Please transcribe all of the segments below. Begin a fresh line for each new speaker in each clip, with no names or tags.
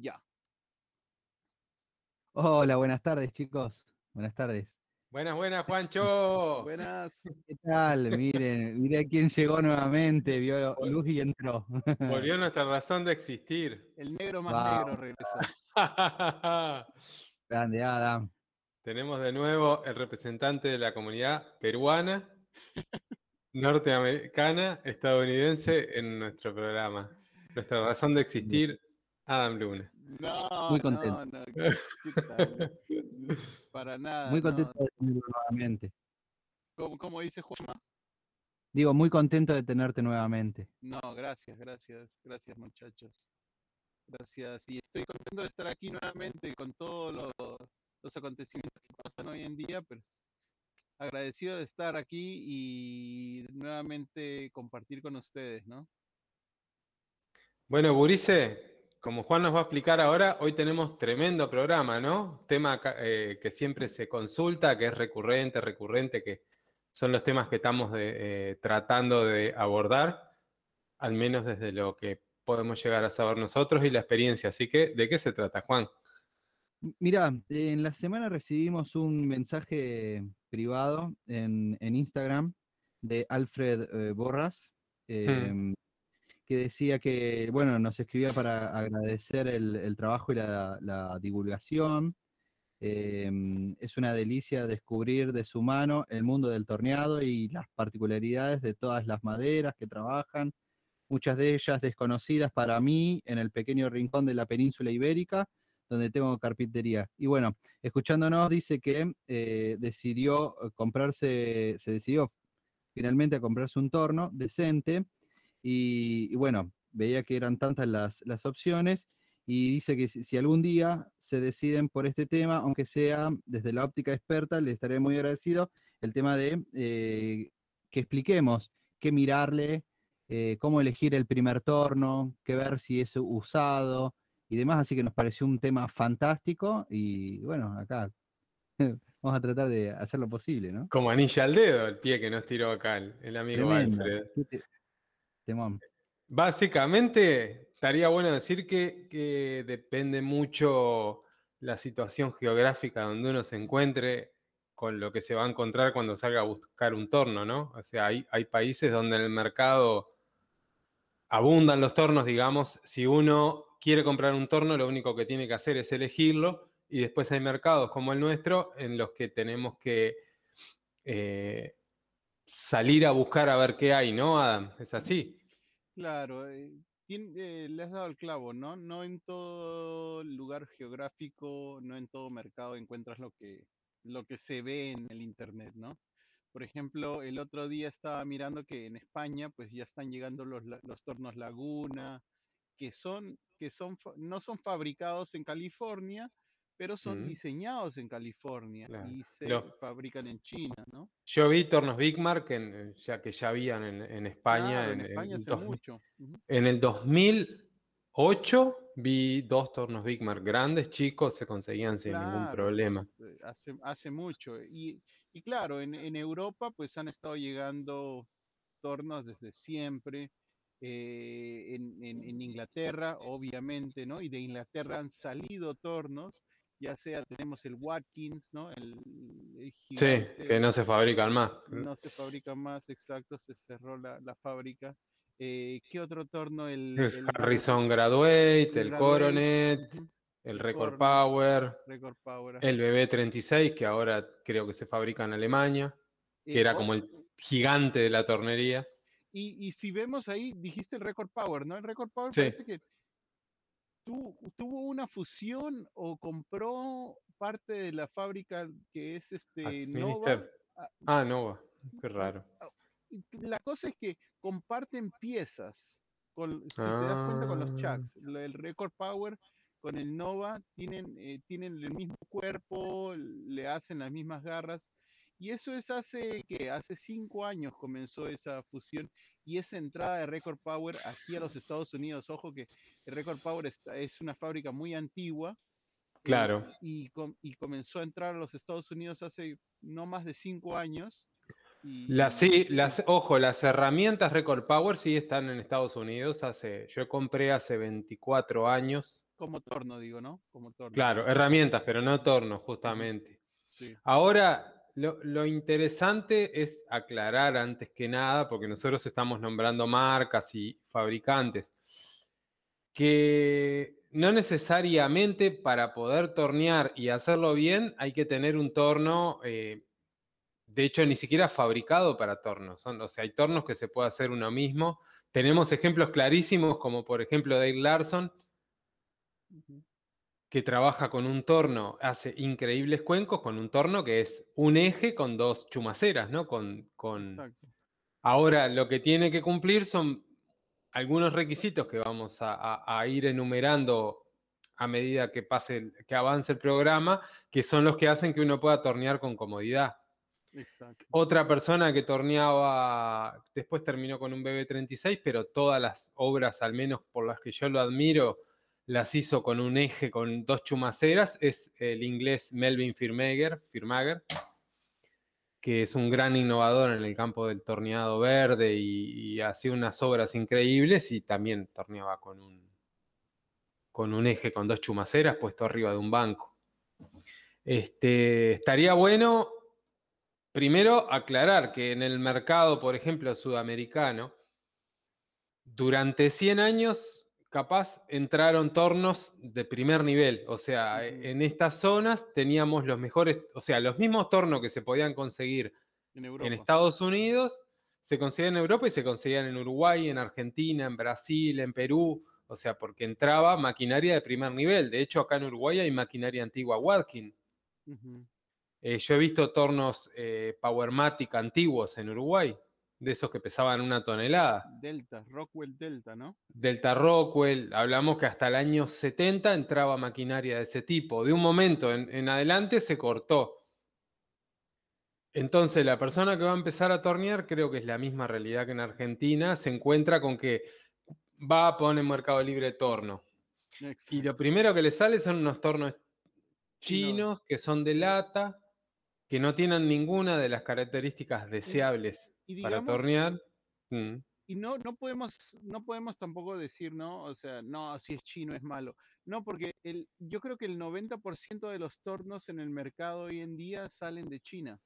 Ya.
Hola, buenas tardes, chicos. Buenas tardes.
Buenas, buenas, Juancho.
Buenas.
¿Qué tal? Miren, miren quién llegó nuevamente, vio luz y entró.
Volvió nuestra razón de existir.
El negro más
Wow.
negro regresó.
Grande, Adam.
Tenemos de nuevo el representante de la comunidad peruana, norteamericana, estadounidense en nuestro programa. Nuestra razón de existir, Adam Luna.
No,
Muy contento.
no, no, ¿qué- qué tal? Para nada.
Muy
no.
contento de tenerlo nuevamente.
¿Cómo, cómo dice Juanma?
Digo, muy contento de tenerte nuevamente.
No, gracias, gracias, gracias muchachos. Gracias. Y estoy contento de estar aquí nuevamente con todos los, los acontecimientos que pasan hoy en día, pero agradecido de estar aquí y nuevamente compartir con ustedes, ¿no?
Bueno, Burice, como Juan nos va a explicar ahora, hoy tenemos tremendo programa, ¿no? Tema eh, que siempre se consulta, que es recurrente, recurrente, que son los temas que estamos de- eh, tratando de abordar, al menos desde lo que podemos llegar a saber nosotros y la experiencia. Así que, ¿de qué se trata, Juan?
Mira, en la semana recibimos un mensaje privado en, en Instagram de Alfred eh, Borras, eh, que decía que, bueno, nos escribía para agradecer el, trabajo y la, divulgación. Eh, es una delicia descubrir de su mano el mundo del torneado y las particularidades de todas las maderas que trabajan, muchas de ellas desconocidas para mí en el pequeño rincón de la península ibérica, donde tengo carpintería. Y bueno, escuchándonos dice que eh, decidió comprarse, se decidió finalmente a comprarse un torno decente y, y bueno, veía que eran tantas las, las opciones y dice que si, si algún día se deciden por este tema, aunque sea desde la óptica experta, le estaré muy agradecido el tema de eh, que expliquemos qué mirarle, eh, cómo elegir el primer torno, qué ver si es usado y demás, así que nos pareció un tema fantástico y bueno, acá vamos a tratar de hacer lo posible, ¿no?
Como anilla al dedo, el pie que nos tiró acá el, el amigo. Alfred. Básicamente, estaría bueno decir que, que depende mucho la situación geográfica donde uno se encuentre con lo que se va a encontrar cuando salga a buscar un torno, ¿no? O sea, hay, hay países donde en el mercado abundan los tornos, digamos. Si uno quiere comprar un torno, lo único que tiene que hacer es elegirlo. Y después hay mercados como el nuestro en los que tenemos que eh, salir a buscar a ver qué hay, ¿no, Adam? Es así.
Claro, eh, eh, le has dado el clavo, ¿no? No en todo lugar geográfico, no en todo mercado encuentras lo que, lo que se ve en el internet, ¿no? Por ejemplo, el otro día estaba mirando que en España pues ya están llegando los, los tornos Laguna, que son, que son, no son fabricados en California, pero son
Mm.
diseñados en California
Claro.
y se
Lo-
fabrican en China, ¿no?
Yo vi tornos Big Mark, en- ya que ya habían en, en España.
Claro, en
en,
España
el
hace
dos-
mucho.
En el 2008 vi dos tornos Big Mark grandes, chicos, se conseguían sin ningún problema.
eh, hace, hace mucho. Y, y claro, en, Europa pues han estado llegando tornos desde siempre. eh, en Inglaterra, obviamente, ¿no? Y de Inglaterra han salido tornos, ya sea tenemos el Watkins, ¿no? El, el
Sí, que no se fabrican más.
no se fabrica más, exacto, se cerró la, la fábrica. Eh, ¿qué otro torno? El,
El Harrison Graduate, el Coronet, el Record. Power,
Record Power.
el BB36, que ahora creo que se fabrica en Alemania, que
Eh,
era como el gigante de la tornería.
Y, y si vemos ahí, dijiste el Record Power, ¿no? El Record Power
Sí.
parece que tu- tuvo una fusión o compró parte de la fábrica que es este Nova.
Axminister. Ah, Nova, qué raro.
Y La cosa es que comparten piezas. Con, si te das cuenta con los
Ah.
chucks, el Record Power con el Nova tienen, eh, tienen el mismo cuerpo, le hacen las mismas garras. Y eso es hace que hace cinco años comenzó esa fusión y esa entrada de Record Power aquí a los Estados Unidos. Ojo que Record Power está- es una fábrica muy antigua. eh,
Claro.
Y, com- y comenzó a entrar a los Estados Unidos hace no más de cinco años. Y,
La- sí, las, ojo, las herramientas Record Power sí están en Estados Unidos. Hace, yo compré hace 24 años
como torno, digo, ¿no? Como torno.
Claro, herramientas, pero no torno, justamente.
Sí.
Ahora, lo, interesante es aclarar antes que nada, porque nosotros estamos nombrando marcas y fabricantes, que no necesariamente para poder tornear y hacerlo bien hay que tener un torno, eh, de hecho ni siquiera fabricado para tornos, o sea, hay tornos que se puede hacer uno mismo. Tenemos ejemplos clarísimos como por ejemplo Dave Larson, que trabaja con un torno, hace increíbles cuencos con un torno que es un eje con dos chumaceras, ¿no? Con, con... Ahora lo que tiene que cumplir son algunos requisitos que vamos a, ir enumerando a medida que pase, que avance el programa, que son los que hacen que uno pueda tornear con comodidad. Otra persona que torneaba, después terminó con un BB36, pero todas las obras, al menos por las que yo lo admiro, las hizo con un eje con dos chumaceras, es el inglés Melvin Firmager, Firmager que es un gran innovador en el campo del torneado verde y, hacía unas obras increíbles y también torneaba con un, con un eje con dos chumaceras puesto arriba de un banco. Este, estaría bueno, primero, aclarar que en el mercado, por ejemplo, sudamericano, durante 100 años capaz entraron tornos de primer nivel. O sea, e, en estas zonas teníamos los mejores, o sea, los mismos tornos que se podían conseguir en, Estados Unidos, se conseguían en Europa y se conseguían en Uruguay, en Argentina, en Brasil, en Perú. O sea, porque entraba maquinaria de primer nivel. De hecho, acá en Uruguay hay maquinaria antigua Watkin. Eh, yo he visto tornos eh, Powermatic antiguos en Uruguay de esos que pesaban una tonelada.
Delta, Rockwell Delta, ¿no?
Delta Rockwell, hablamos que hasta el año 70 entraba maquinaria de ese tipo. De un momento en, adelante se cortó. Entonces la persona que va a empezar a tornear, creo que es la misma realidad que en Argentina, se encuentra con que va a poner en Mercado Libre torno. Y lo primero que le sale son unos tornos chinos que son de lata, que no tienen ninguna de las características deseables para tornear.
Mm. Y no, no podemos, no podemos tampoco decir, ¿no? O sea, no, si es chino es malo. No, porque el, yo creo que el 90% de los tornos en el mercado hoy en día salen de China.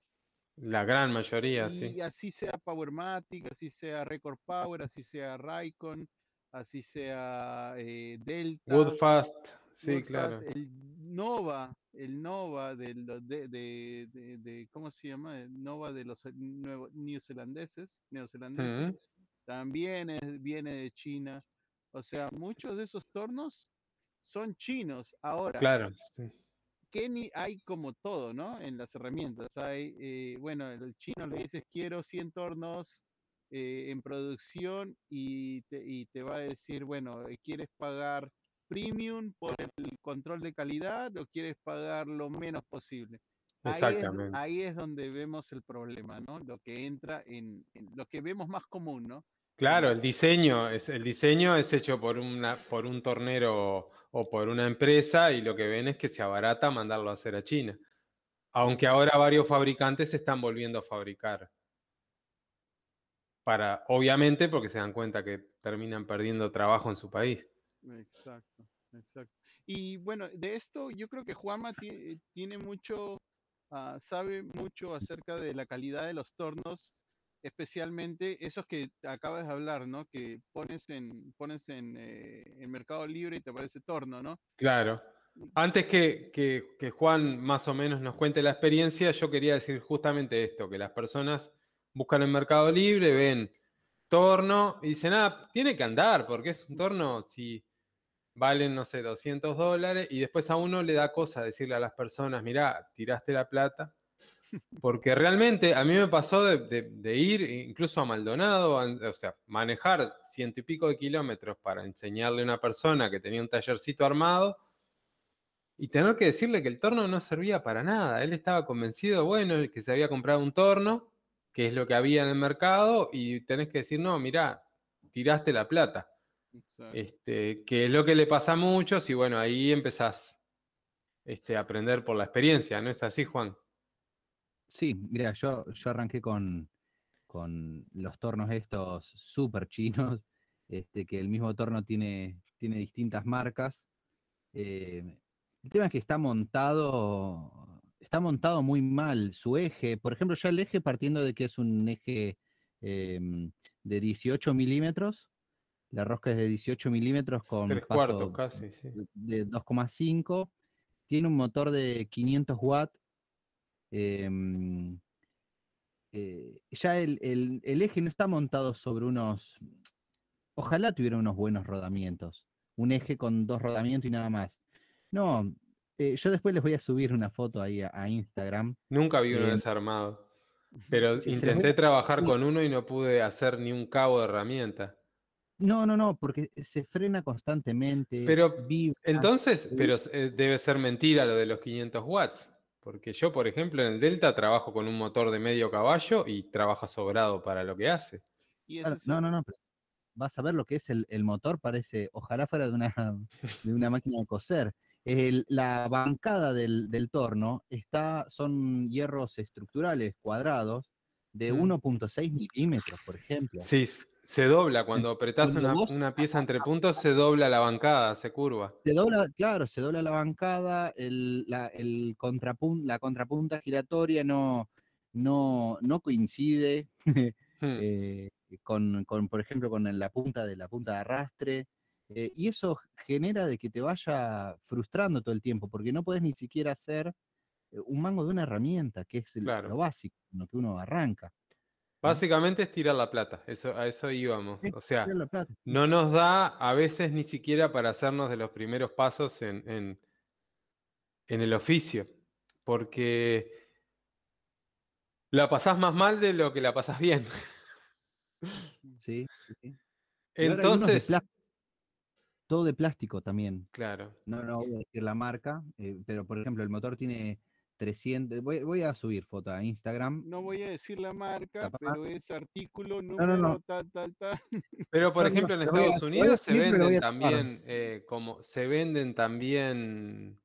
La gran mayoría,
y
sí.
así sea Powermatic, así sea Record Power, así sea Raycon, así sea eh, Delta.
Woodfast, sí, claro.
el Nova, el Nova de, de, de, ¿cómo se llama? El Nova de los neozelandeses, neozelandeses también viene de China. O sea, muchos de esos tornos son chinos. Ahora,
claro,
sí. hay como todo, ¿no? En las herramientas. Hay, eh, bueno, el chino le dices, quiero 100 tornos eh, en producción y te, y te va a decir, bueno, eh, ¿quieres pagar premium por el control de calidad o quieres pagar lo menos posible.
Exactamente.
Ahí es, donde vemos el problema, ¿no? Lo que entra en, lo que vemos más común, ¿no?
Claro, el diseño es el diseño es hecho por una por un tornero o por una empresa y lo que ven es que se abarata mandarlo a hacer a China. Aunque ahora varios fabricantes se están volviendo a fabricar. Para, obviamente, porque se dan cuenta que terminan perdiendo trabajo en su país.
Exacto, exacto. Y bueno, de esto yo creo que Juanma tiene mucho, ah, sabe mucho acerca de la calidad de los tornos, especialmente esos que acabas de hablar, ¿no? Que pones en, pones en, eh, Mercado Libre y te aparece torno, ¿no?
Claro. Antes que, que, Juan más o menos nos cuente la experiencia, yo quería decir justamente esto, que las personas buscan en Mercado Libre, ven torno y dicen, ah, tiene que andar, porque es un torno, si valen, no sé, 200 dólares y después a uno le da cosa decirle a las personas, mira, tiraste la plata. Porque realmente a mí me pasó de, ir incluso a Maldonado, o sea, manejar ciento y pico de kilómetros para enseñarle a una persona que tenía un tallercito armado y tener que decirle que el torno no servía para nada. Él estaba convencido, bueno, que se había comprado un torno, que es lo que había en el mercado, y tenés que decir, no, mira, tiraste la plata. Este, que es lo que le pasa a muchos y bueno, ahí empezás este, a aprender por la experiencia, ¿no es así, Juan?
Sí, mira, yo, yo arranqué con, con los tornos estos súper chinos, este, que el mismo torno tiene, tiene distintas marcas. Eh, el tema es que está montado, está montado muy mal. Su eje, por ejemplo, ya el eje partiendo de que es un eje em, de 18 milímetros, la rosca es de 18 milímetros con
Tres
paso
cuartos casi, sí.
de 2,5, tiene un motor de 500 watts. em, eh, ya el, el- el eje no está montado sobre unos, ojalá tuviera unos buenos rodamientos, un eje con dos rodamientos y nada más. No, eh, yo después les voy a subir una foto ahí a, a Instagram.
Nunca vi uno desarmado. Pero intenté trabajar con uno y no pude hacer ni un cabo de herramienta.
No, no, no, porque se frena constantemente.
Pero,
vibra.
Entonces, pero eh, debe ser mentira lo de los 500 watts. Porque yo, por ejemplo, en el Delta trabajo con un motor de medio caballo y trabaja sobrado para lo que hace.
Y
Claro, no, no, no. pero Vas a ver lo que es el, el motor, parece, ojalá fuera de una, de una máquina de coser. El- la bancada del, del torno está, son hierros estructurales cuadrados de
Mm.
1.6 milímetros, por ejemplo.
Sí, se dobla. Cuando apretás
cuando
una,
vos-
una pieza entre puntos, se dobla la bancada, se curva.
Se dobla, claro, se dobla la bancada, el, la, el contrapun- la contrapunta giratoria no, no, no coincide
Hmm.
eh, con, con, por ejemplo, con la punta de la punta de arrastre. eh, y eso genera de que te vaya frustrando todo el tiempo, porque no puedes ni siquiera hacer eh, un mango de una herramienta, que es el-
Claro.
lo básico, lo que uno arranca.
Básicamente es tirar la plata. Eso, a eso íbamos. O sea, no nos da a veces ni siquiera para hacernos de los primeros pasos en, en- en el oficio, porque la pasás más mal de lo que la pasás bien.
Sí, sí, de
Entonces,
todo de plástico también.
claro,
No, no voy a decir la marca, eh, pero por ejemplo, el motor tiene 300. Voy, voy a subir foto a Instagram.
No voy a decir la marca, pero es artículo
no,
número
no.
tal, tal, tal.
pero por
No, no,
ejemplo en Estados
a
Unidos se venden también eh, como se venden también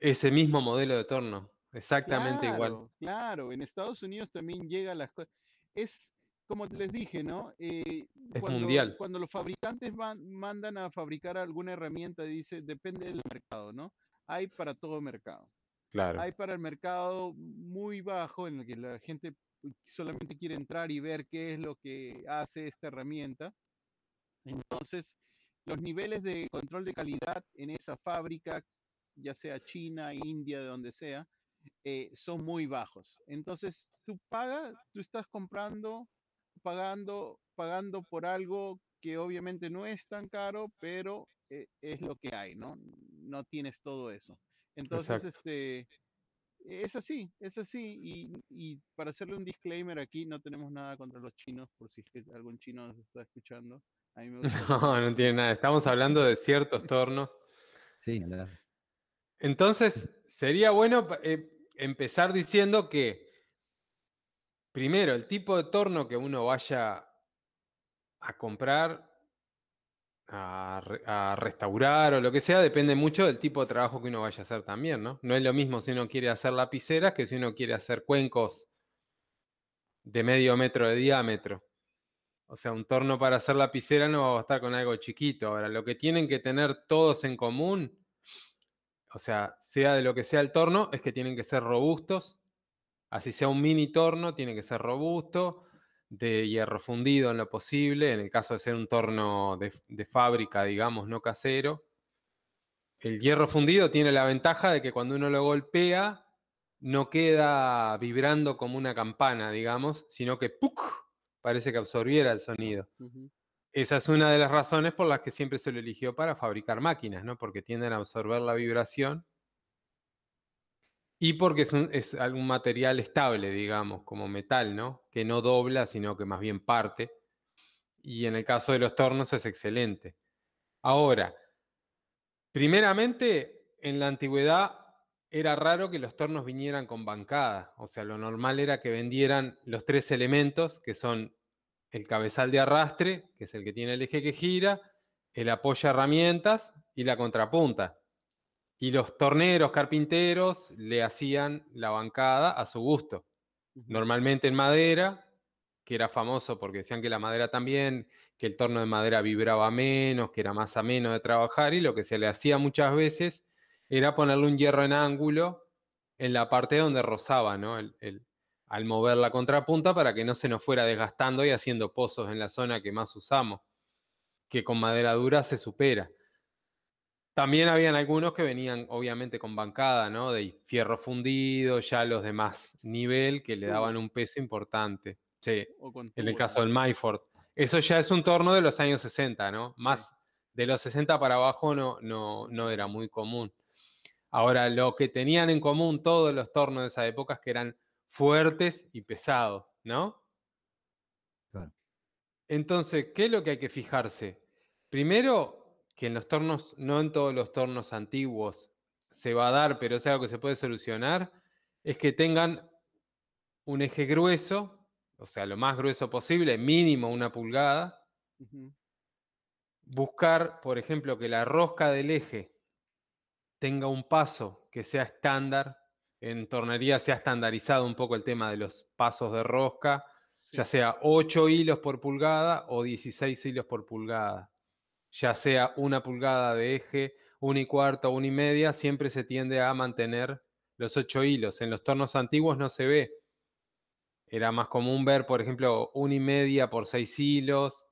ese mismo modelo de torno, exactamente igual.
Claro, Claro, en Estados Unidos también llega las cosas. Es como les dije, ¿no? Eh,
Es
cuando,
mundial.
Cuando los fabricantes van, mandan a fabricar alguna herramienta, dice, depende del mercado, ¿no? Hay para todo mercado.
Claro,
Hay para el mercado muy bajo en el que la gente solamente quiere entrar y ver qué es lo que hace esta herramienta. Entonces, los niveles de control de calidad en esa fábrica, ya sea China, India, de donde sea, eh, son muy bajos. Entonces, tú pagas, tú estás comprando, pagando, pagando por algo que obviamente no es tan caro, pero eh, es lo que hay, ¿no? No tienes todo eso. Entonces,
Exacto.
este, es así, es así. Y, y para hacerle un disclaimer aquí, no tenemos nada contra los chinos, por si es que algún chino nos está escuchando. A mí me gusta
no, no tiene nada. Estamos hablando de ciertos tornos.
Sí, la-
Entonces, sería bueno eh, empezar diciendo que, primero, el tipo de torno que uno vaya a comprar, a, re- a restaurar o lo que sea, depende mucho del tipo de trabajo que uno vaya a hacer también, ¿no? No es lo mismo si uno quiere hacer lapiceras que si uno quiere hacer cuencos de medio metro de diámetro. O sea, un torno para hacer lapicera no va a bastar con algo chiquito. Ahora, lo que tienen que tener todos en común o sea, sea de lo que sea el torno, es que tienen que ser robustos. Así sea un mini torno, tiene que ser robusto, de hierro fundido en lo posible, en el caso de ser un torno de, de fábrica, digamos, no casero. El hierro fundido tiene la ventaja de que cuando uno lo golpea, no queda vibrando como una campana, digamos, sino que ¡puc! parece que absorbiera el sonido. Esa es una de las razones por las que siempre se lo eligió para fabricar máquinas, ¿no? Porque tienden a absorber la vibración y porque es un, algún material estable, digamos, como metal, ¿no? Que no dobla, sino que más bien parte. Y en el caso de los tornos es excelente. Ahora, primeramente, en la antigüedad era raro que los tornos vinieran con bancada. O sea, lo normal era que vendieran los tres elementos, que son el cabezal de arrastre, que es el que tiene el eje que gira, el apoyo herramientas y la contrapunta. Y los torneros, carpinteros, le hacían la bancada a su gusto. Normalmente en madera, que era famoso porque decían que la madera también que el torno de madera vibraba menos, que era más ameno de trabajar y lo que se le hacía muchas veces era ponerle un hierro en ángulo en la parte donde rozaba, ¿no? al mover la contrapunta para que no se nos fuera desgastando y haciendo pozos en la zona que más usamos, que con madera dura se supera. También habían algunos que venían obviamente con bancada, ¿no? De fierro fundido, ya los de más nivel que le daban un peso importante. Sí, en el caso del Myford. Eso ya es un torno de los años 60, ¿no? Más de los 60 para abajo no, no, no era muy común. Ahora, lo que tenían en común todos los tornos de esa época es que eran fuertes y pesados, ¿no? Claro. Entonces, ¿qué es lo que hay que fijarse? Primero, que en los tornos, no en todos los tornos antiguos se va a dar, pero es algo que se puede solucionar, es que tengan un eje grueso, o sea, lo más grueso posible, mínimo una pulgada. Buscar, por ejemplo, que la rosca del eje tenga un paso que sea estándar. En tornería se ha estandarizado un poco el tema de los pasos de rosca, ya sea 8 hilos por pulgada o 16 hilos por pulgada ya sea una pulgada de eje, una y cuarto, una y media, siempre se tiende a mantener los ocho hilos. En los tornos antiguos no se ve. Era más común ver, por ejemplo, una y media por seis hilos.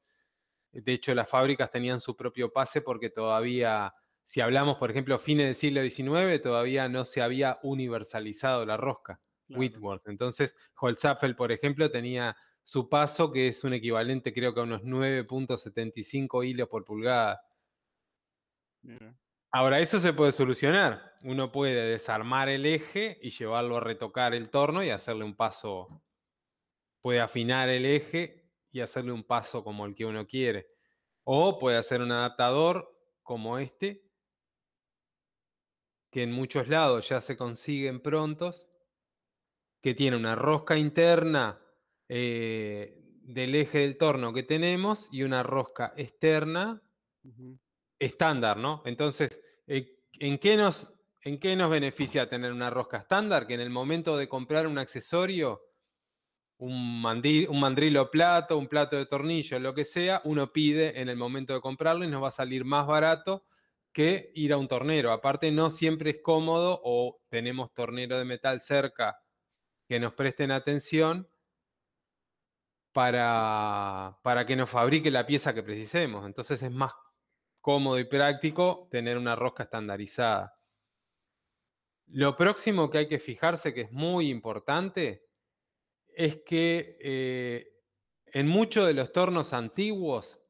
De hecho, las fábricas tenían su propio pase porque todavía, si hablamos, por ejemplo, fines del siglo XIX, todavía no se había universalizado la rosca. Whitworth. Entonces, Holzapfel, por ejemplo, tenía su paso, que es un equivalente creo que a unos 9.75 hilos por pulgada. Ahora, eso se puede solucionar. Uno puede desarmar el eje y llevarlo a retocar el torno y hacerle un paso. Puede afinar el eje y hacerle un paso como el que uno quiere. O puede hacer un adaptador como este, que en muchos lados ya se consiguen prontos, que tiene una rosca interna eh, del eje del torno que tenemos y una rosca externa estándar, ¿no? Entonces, eh, ¿en, qué nos, ¿en qué nos beneficia tener una rosca estándar? Que en el momento de comprar un accesorio, un, mandil, un mandrilo plato, un plato de tornillo, lo que sea, uno pide en el momento de comprarlo y nos va a salir más barato que ir a un tornero. Aparte, no siempre es cómodo o tenemos tornero de metal cerca que nos presten atención para, para que nos fabrique la pieza que precisemos. Entonces es más cómodo y práctico tener una rosca estandarizada. Lo próximo que hay que fijarse, que es muy importante, es que eh, en muchos de los tornos antiguos,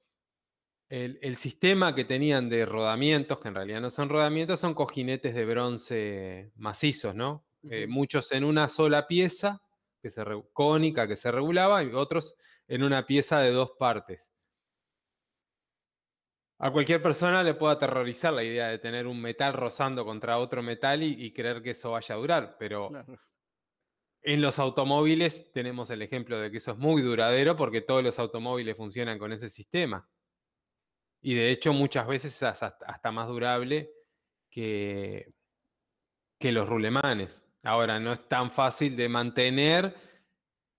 el, sistema que tenían de rodamientos, que en realidad no son rodamientos, son cojinetes de bronce macizos, ¿no? Eh, muchos en una sola pieza que se cónica que se regulaba y otros en una pieza de dos partes. A cualquier persona le puede aterrorizar la idea de tener un metal rozando contra otro metal y, creer que eso vaya a durar, pero en los automóviles tenemos el ejemplo de que eso es muy duradero porque todos los automóviles funcionan con ese sistema. Y de hecho muchas veces es hasta, más durable que, que los rulemanes. Ahora, no es tan fácil de mantener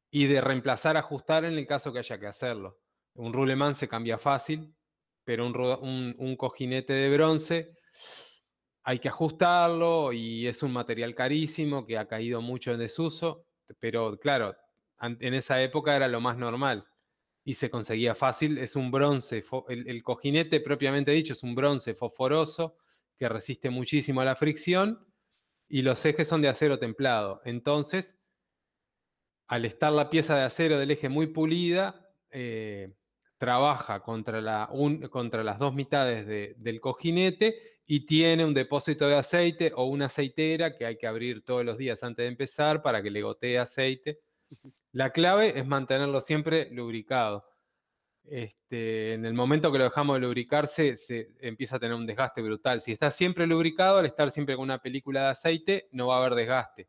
y de reemplazar, ajustar en el caso que haya que hacerlo. Un ruleman se cambia fácil, pero un, cojinete de bronce hay que ajustarlo y es un material carísimo que ha caído mucho en desuso, pero claro, en esa época era lo más normal y se conseguía fácil. Es un bronce, el, el cojinete propiamente dicho es un bronce fosforoso que resiste muchísimo a la fricción y los ejes son de acero templado. Entonces, al estar la pieza de acero del eje muy pulida, eh, trabaja contra, la, contra, las dos mitades del cojinete y tiene un depósito de aceite o una aceitera que hay que abrir todos los días antes de empezar para que le gotee aceite. La clave es mantenerlo siempre lubricado. Este, en el momento que lo dejamos de lubricarse, se empieza a tener un desgaste brutal. Si está siempre lubricado, al estar siempre con una película de aceite, no va a haber desgaste.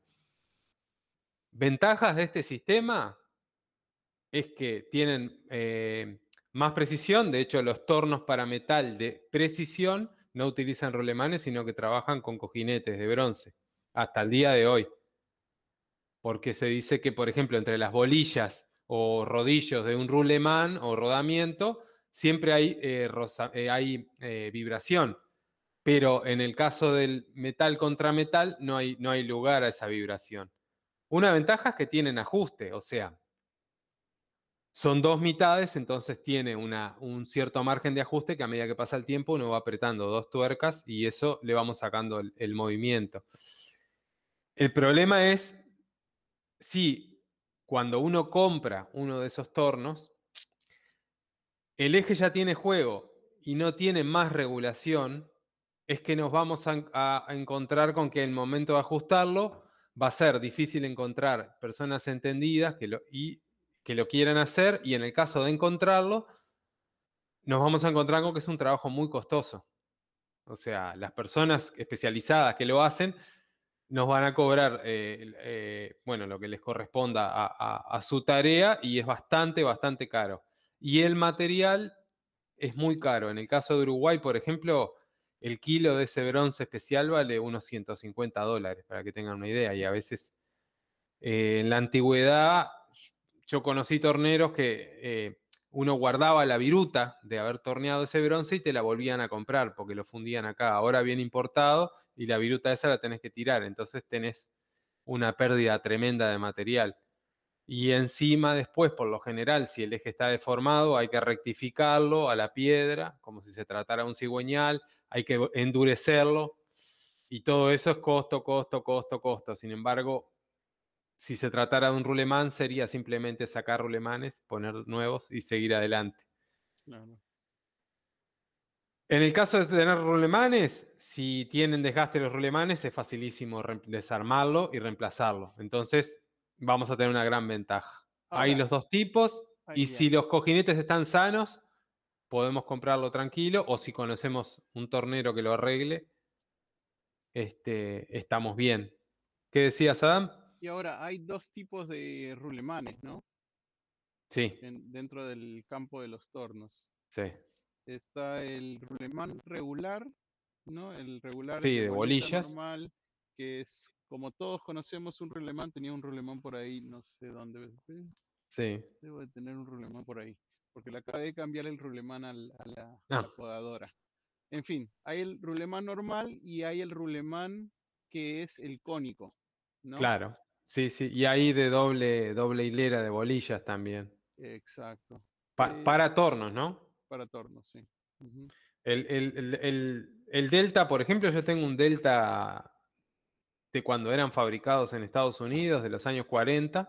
Ventajas de este sistema es que tienen eh, más precisión. De hecho, los tornos para metal de precisión no utilizan rolemanes, sino que trabajan con cojinetes de bronce hasta el día de hoy. Porque se dice que, por ejemplo, entre las bolillas o rodillos de un rulemán o rodamiento, siempre hay, eh, eh, hay vibración. Pero en el caso del metal contra metal no hay, no hay lugar a esa vibración. Una ventaja es que tienen ajuste, o sea, son dos mitades, entonces tiene una, un cierto margen de ajuste que a medida que pasa el tiempo uno va apretando dos tuercas y eso le vamos sacando el, movimiento. El problema es si cuando uno compra uno de esos tornos, el eje ya tiene juego y no tiene más regulación, es que nos vamos a, encontrar con que el momento de ajustarlo va a ser difícil encontrar personas entendidas que lo, y que lo quieran hacer y en el caso de encontrarlo, nos vamos a encontrar con que es un trabajo muy costoso. O sea, las personas especializadas que lo hacen nos van a cobrar, eh, eh, bueno, lo que les corresponda a, su tarea y es bastante, bastante caro. Y el material es muy caro. En el caso de Uruguay, por ejemplo, el kilo de ese bronce especial vale unos 150 dólares, para que tengan una idea. Y a veces eh, en la antigüedad yo conocí torneros que uno guardaba la viruta de haber torneado ese bronce y te la volvían a comprar porque lo fundían acá. Ahora bien importado y la viruta esa la tenés que tirar. Entonces tenés una pérdida tremenda de material. Y encima después, por lo general, si el eje está deformado, hay que rectificarlo a la piedra, como si se tratara un cigüeñal, hay que endurecerlo. Y todo eso es costo, costo, costo, costo. Sin embargo, si se tratara de un rulemán, sería simplemente sacar rulemanes, poner nuevos y seguir adelante. En el caso de tener rulemanes, si tienen desgaste los rulemanes, es facilísimo desarmarlo y reemplazarlo. Entonces, vamos a tener una gran ventaja. Hay los dos tipos y si los cojinetes están sanos, podemos comprarlo tranquilo o si conocemos un tornero que lo arregle, este, estamos bien. ¿Qué decías, Adam?
Y ahora hay dos tipos de rulemanes, ¿no?
Sí.
dentro del campo de los tornos.
Sí.
Está el rulemán regular, ¿no? El regular
sí, de bolillas.
normal, que es como todos conocemos un rulemán, tenía un rulemán por ahí, no sé dónde.
Sí.
Debo de tener un rulemán por ahí, porque le acabé de cambiar el rulemán a la, ah. podadora. En fin, hay el rulemán normal y hay el rulemán que es el cónico, ¿no?
Claro. Sí, sí, y ahí de doble, doble hilera de bolillas también.
Exacto.
Para tornos, ¿no?
Para tornos, sí.
el, Delta, por ejemplo, yo tengo un Delta de cuando eran fabricados en Estados Unidos, de los años 40,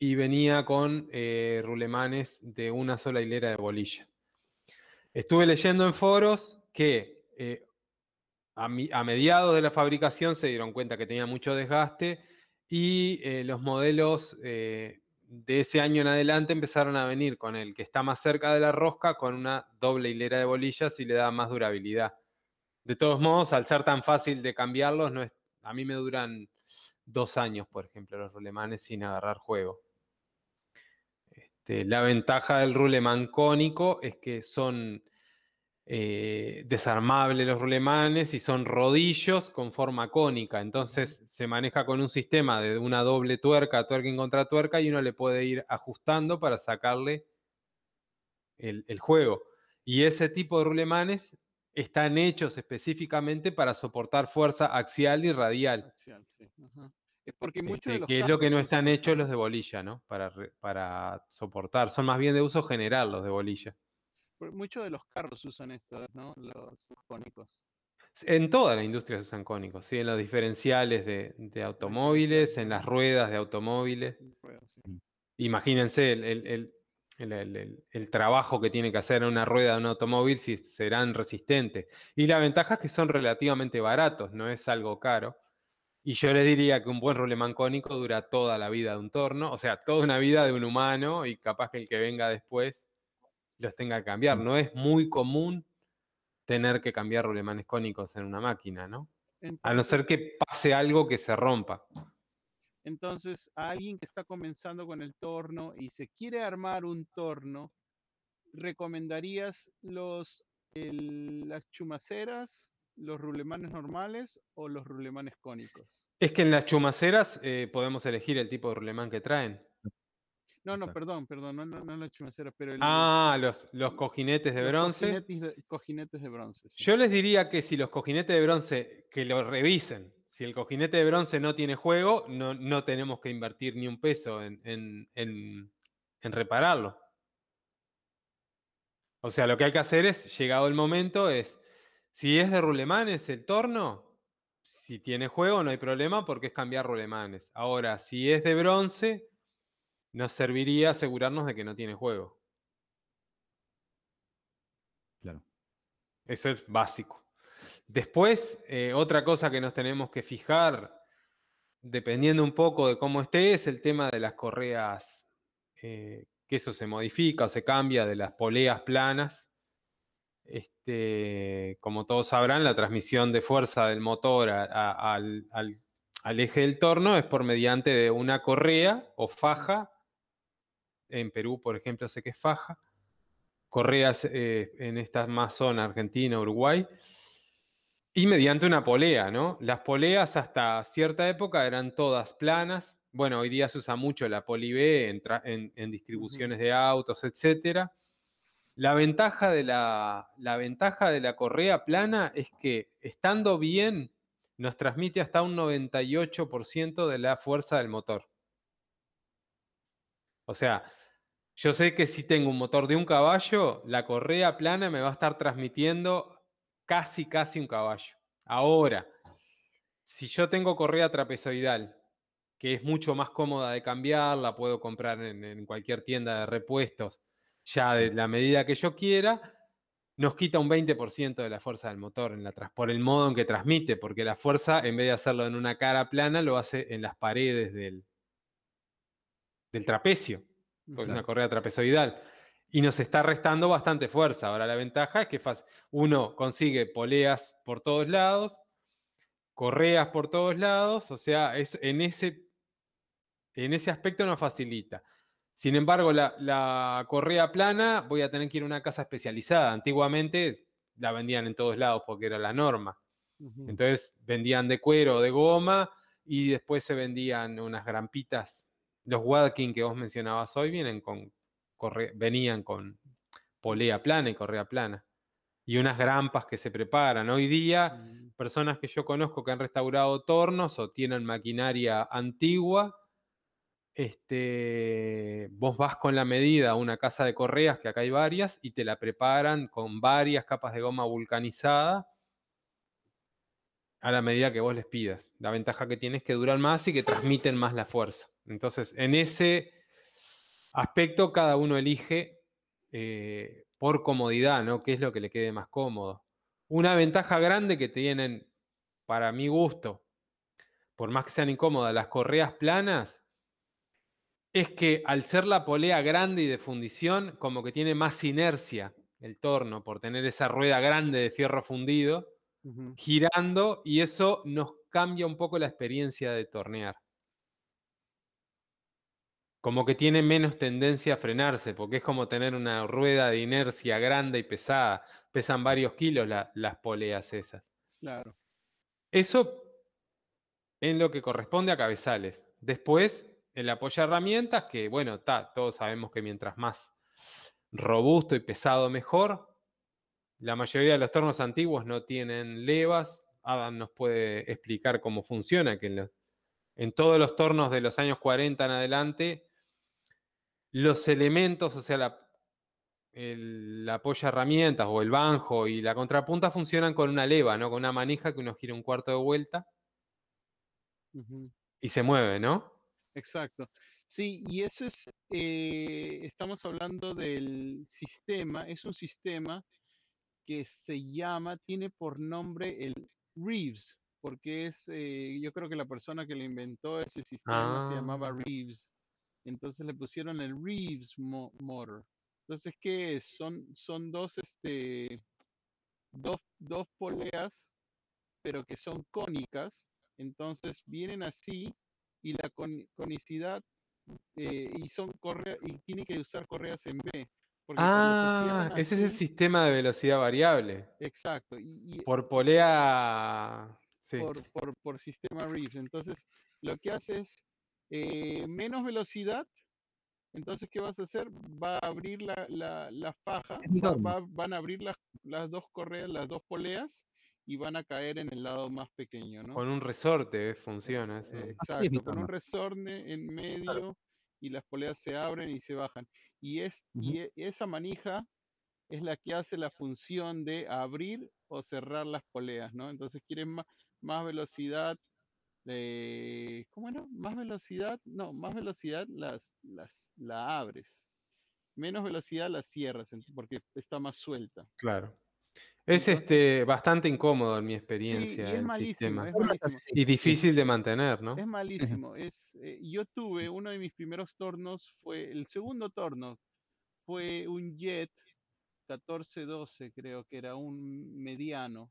y venía con eh, rulemanes de una sola hilera de bolilla. Estuve leyendo en foros que eh, a, a mediados de la fabricación se dieron cuenta que tenía mucho desgaste y eh, los modelos de ese año en adelante empezaron a venir con el que está más cerca de la rosca con una doble hilera de bolillas y le da más durabilidad. De todos modos, al ser tan fácil de cambiarlos, no es, a mí me duran dos años, por ejemplo, los rulemanes sin agarrar juego. Este, la ventaja del rulemán cónico es que son eh, desarmables los rulemanes y son rodillos con forma cónica. Entonces se maneja con un sistema de una doble tuerca, tuerca contra tuerca, y uno le puede ir ajustando para sacarle el, juego. Y ese tipo de rulemanes están hechos específicamente para soportar fuerza axial y radial.
porque
este, que es lo que no están hechos los de bolilla, ¿no? Para, para soportar. Son más bien de uso general los de bolilla.
Muchos de los carros usan esto, ¿no? Los cónicos.
En toda la industria se usan cónicos, ¿sí? En los diferenciales de, automóviles, en las ruedas de automóviles. Imagínense el, trabajo que tiene que hacer una rueda de un automóvil si serán resistentes. Y la ventaja es que son relativamente baratos, no es algo caro. Y yo les diría que un buen rulemán cónico dura toda la vida de un torno, o sea, toda una vida de un humano y capaz que el que venga después los tenga que cambiar. No es muy común tener que cambiar rulemanes cónicos en una máquina, ¿no? a no ser que pase algo que se rompa.
Entonces, a alguien que está comenzando con el torno y se quiere armar un torno, ¿recomendarías los, las chumaceras, los rulemanes normales o los rulemanes cónicos?
Es que en las chumaceras eh, podemos elegir el tipo de rulemán que traen.
No, no, perdón, perdón, no, no, no la chumacera, pero el,
Ah, los, los cojinetes de
los
bronce.
Cojinetes de, cojinetes de bronce. sí.
Yo les diría que si los cojinetes de bronce, que lo revisen. Si el cojinete de bronce no tiene juego, no, no tenemos que invertir ni un peso en, en- en- en repararlo. O sea, lo que hay que hacer es, llegado el momento, es, si es de rulemanes el torno, si tiene juego no hay problema porque es cambiar rulemanes. Ahora, si es de bronce, nos serviría asegurarnos de que no tiene juego.
Claro.
Eso es básico. Después, eh, otra cosa que nos tenemos que fijar, dependiendo un poco de cómo esté, es el tema de las correas, eh, que eso se modifica o se cambia de las poleas planas. Este, como todos sabrán, la transmisión de fuerza del motor a- a- al, al- al eje del torno es por mediante de una correa o faja. En Perú, por ejemplo, sé que es faja. Correas eh, en esta más zona, Argentina, Uruguay. Y mediante una polea, ¿no? Las poleas hasta cierta época eran todas planas. Bueno, hoy día se usa mucho la poli B en, en- en distribuciones de autos, etcétera. La ventaja, de la, la ventaja de la correa plana es que estando bien nos transmite hasta un 98% de la fuerza del motor. O sea, yo sé que si tengo un motor de un caballo, la correa plana me va a estar transmitiendo casi, casi un caballo. Ahora, si yo tengo correa trapezoidal, que es mucho más cómoda de cambiar, la puedo comprar en, cualquier tienda de repuestos, ya de la medida que yo quiera, nos quita un 20% de la fuerza del motor en la por el modo en que transmite, porque la fuerza, en vez de hacerlo en una cara plana, lo hace en las paredes del, del trapecio porque es una correa trapezoidal. Y nos está restando bastante fuerza. Ahora la ventaja es que uno consigue poleas por todos lados, correas por todos lados, o sea, es, en, ese, en ese aspecto nos facilita. Sin embargo, la, la correa plana voy a tener que ir a una casa especializada. Antiguamente la vendían en todos lados porque era la norma. Entonces vendían de cuero o de goma y después se vendían unas grampitas. Los Wadkin que vos mencionabas hoy vienen con corre- venían con polea plana y correa plana. Y unas grampas que se preparan. Hoy día,
Mm,
personas que yo conozco que han restaurado tornos o tienen maquinaria antigua, este, vos vas con la medida a una casa de correas, que acá hay varias, y te la preparan con varias capas de goma vulcanizada a la medida que vos les pidas. La ventaja que tiene es que duran más y que transmiten más la fuerza. Entonces, en ese aspecto, cada uno elige eh, por comodidad, ¿no? ¿Qué es lo que le quede más cómodo? Una ventaja grande que tienen, para mi gusto, por más que sean incómodas, las correas planas, es que al ser la polea grande y de fundición, como que tiene más inercia el torno, por tener esa rueda grande de fierro fundido, girando y eso nos cambia un poco la experiencia de tornear. Como que tiene menos tendencia a frenarse, porque es como tener una rueda de inercia grande y pesada. Pesan varios kilos la- las poleas esas.
Claro.
Eso en lo que corresponde a cabezales. Después, el apoyo herramientas, que bueno, ta, todos sabemos que mientras más robusto y pesado mejor. La mayoría de los tornos antiguos no tienen levas. Adam nos puede explicar cómo funciona, que en, los- en todos los tornos de los años 40 en adelante, los elementos, o sea, la, el apoyo herramientas o el banjo y la contrapunta funcionan con una leva, ¿no? Con una manija que uno gira un cuarto de vuelta y se mueve, ¿no?
Exacto. Sí, y eso es, eh, estamos hablando del sistema, es un sistema que se llama, tiene por nombre el Reeves, porque es, eh, yo creo que la persona que le inventó ese sistema se llamaba
Ah.
Reeves. Entonces le pusieron el Reeves mo- Motor. Entonces, ¿qué es? Son, son dos, este, dos, dos poleas, pero que son cónicas. Entonces vienen así y la con- conicidad eh, y son correa y tiene que usar correas en B.
Ah, ese es el sistema de velocidad variable.
Exacto. Y, y
Por polea. Sí.
por, por, por sistema Reeves. Entonces, lo que hace es eh, menos velocidad. Entonces, ¿qué vas a hacer? Va a abrir la, la, la faja, va- van a abrir las, las dos correas, las dos poleas, y van a caer en el lado más pequeño, ¿no?
Con un resorte eh, funciona.
Eh, Exacto, con un resorte en medio y las poleas se abren y se bajan. Y, es, y esa manija es la que hace la función de abrir o cerrar las poleas, ¿no? Entonces quieres más, más velocidad, eh, ¿cómo era? Más velocidad, no, más velocidad las, las, la abres. Menos velocidad la cierras porque está más suelta.
Claro. Es
Entonces-
este, bastante incómodo en mi
Sí,
experiencia
es
el
malísimo,
sistema.
es malísimo.
Y difícil de mantener, ¿no?
Es malísimo. Es, eh, yo tuve uno de mis primeros tornos, fue el segundo torno, fue un Jet 1412, creo que era un mediano.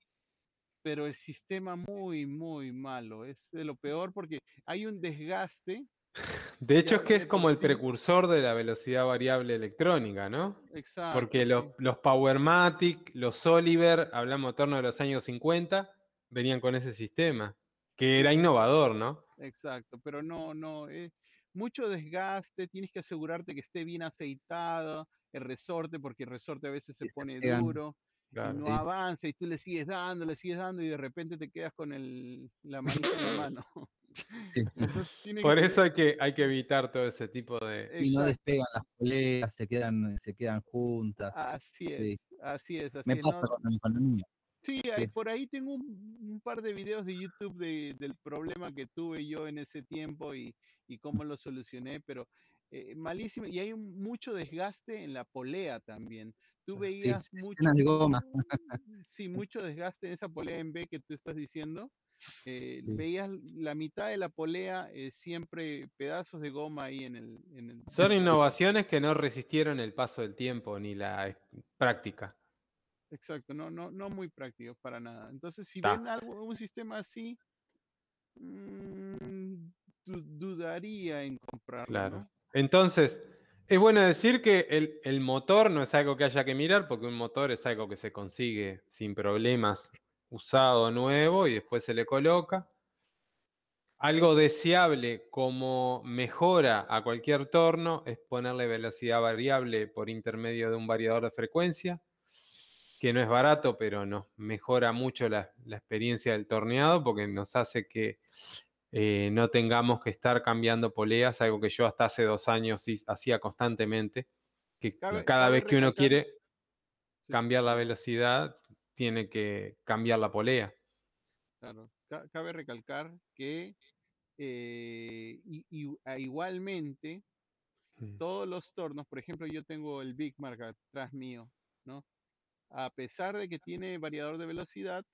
Pero el sistema muy, muy malo. Es de lo peor porque hay un desgaste.
De hecho, es que es como el precursor de la velocidad variable electrónica, ¿no?
Exacto.
Porque los,
sí,
los Powermatic, los Oliver, hablamos de torno de los años 50, venían con ese sistema, que era innovador, ¿no?
Exacto. Pero no, no. eh, mucho desgaste. Tienes que asegurarte que esté bien aceitado el resorte, porque el resorte a veces se pone
pegan.
duro. Y no
Sí.
avanza y tú le sigues dando, le sigues dando y de repente te quedas con el, la manija en la mano.
Sí.
Entonces, tiene
Por
que-
eso hay que, hay que evitar todo ese tipo de...
Y no despegan las poleas, se quedan, se quedan juntas.
así es,
Sí.
así es, así
Me
es,
pasa
¿no?
con, con el mío.
Sí, ahí-
sí.
por ahí tengo un, un par de videos de YouTube de- del problema que tuve yo en ese tiempo y, y cómo lo solucioné, pero eh, malísimo. Y hay un- mucho desgaste en la polea también. Tú veías
sí,
mucho,
de goma.
sí, mucho desgaste en esa polea en B que tú estás diciendo. eh,
Sí.
Veías la mitad de la polea, eh, siempre pedazos de goma ahí en el... En el
Son innovaciones que no resistieron el paso del tiempo ni la práctica.
Exacto, no, no, no muy práctico para nada. Entonces, si
Ta.
ven algo, un sistema así, mm, du- dudaría en comprarlo,
Claro.
¿no?
Entonces, es bueno decir que el, motor no es algo que haya que mirar, porque un motor es algo que se consigue sin problemas, usado nuevo, y después se le coloca. Algo deseable como mejora a cualquier torno es ponerle velocidad variable por intermedio de un variador de frecuencia, que no es barato, pero nos mejora mucho la experiencia del torneado porque nos hace que eh, no tengamos que estar cambiando poleas, algo que yo hasta hace dos años hacía constantemente, que
Cabe-
cada
cabe
vez que uno quiere cambiar la velocidad, tiene que cambiar la polea.
claro. Ca- Cabe recalcar que eh, y- y- a- igualmente
Mm.
todos los tornos, por ejemplo, yo tengo el Big Mark atrás mío, ¿no? A pesar de que tiene variador de velocidad,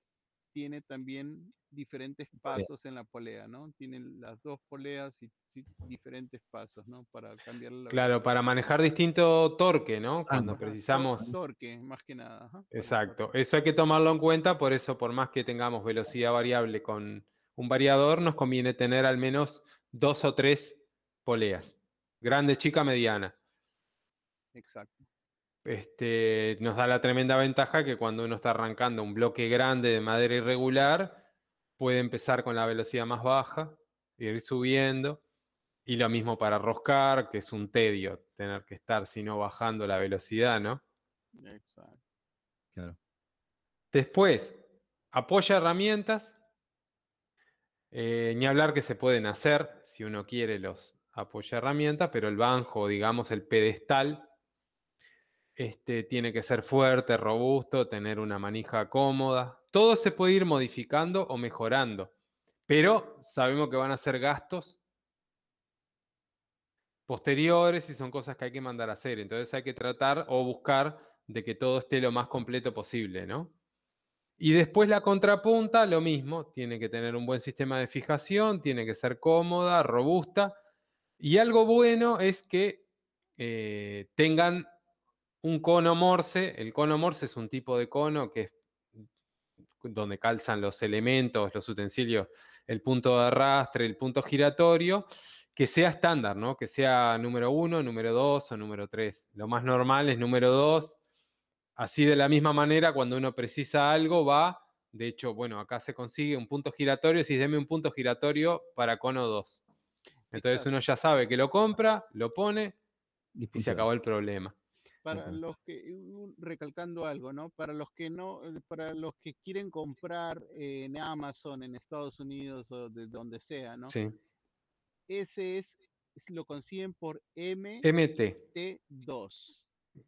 tiene también diferentes pasos en la polea, ¿no? Tienen las dos poleas y, y diferentes pasos, ¿no? Para cambiar la
Claro, para manejar distinto torque, ¿no? Cuando
Ajá, tor-
precisamos...
torque, más que nada. ajá,
Exacto, eso hay que tomarlo en cuenta, por eso por más que tengamos velocidad variable con un variador, nos conviene tener al menos dos o tres poleas, grande, chica, mediana.
Exacto.
Este, nos da la tremenda ventaja que cuando uno está arrancando un bloque grande de madera irregular, puede empezar con la velocidad más baja, ir subiendo, y lo mismo para roscar, que es un tedio tener que estar sino bajando la velocidad, ¿no?
Exacto.
Claro.
Después, apoya herramientas. eh, ni hablar que se pueden hacer si uno quiere los apoya herramientas, pero el banjo, digamos, el pedestal, este, tiene que ser fuerte, robusto, tener una manija cómoda. Todo se puede ir modificando o mejorando, pero sabemos que van a ser gastos posteriores y son cosas que hay que mandar a hacer. Entonces hay que tratar o buscar de que todo esté lo más completo posible, ¿no? Y después la contrapunta, lo mismo, tiene que tener un buen sistema de fijación, tiene que ser cómoda, robusta. Y algo bueno es que eh, tengan un cono morse. El cono morse es un tipo de cono que es donde calzan los elementos, los utensilios, el punto de arrastre, el punto giratorio, que sea estándar, ¿no? Que sea número uno, número dos o número tres. Lo más normal es número dos. Así de la misma manera, cuando uno precisa algo, va. De hecho, bueno, acá se consigue un punto giratorio. Si deme un punto giratorio para cono 2. Entonces uno ya sabe que lo compra, lo pone y, se acabó el problema.
Para los que, recalcando algo, ¿no? Para los que no, eh, para los que quieren comprar en Amazon, en Estados Unidos o de donde sea, ¿no?
Sí.
Ese es, lo consiguen por
MT2.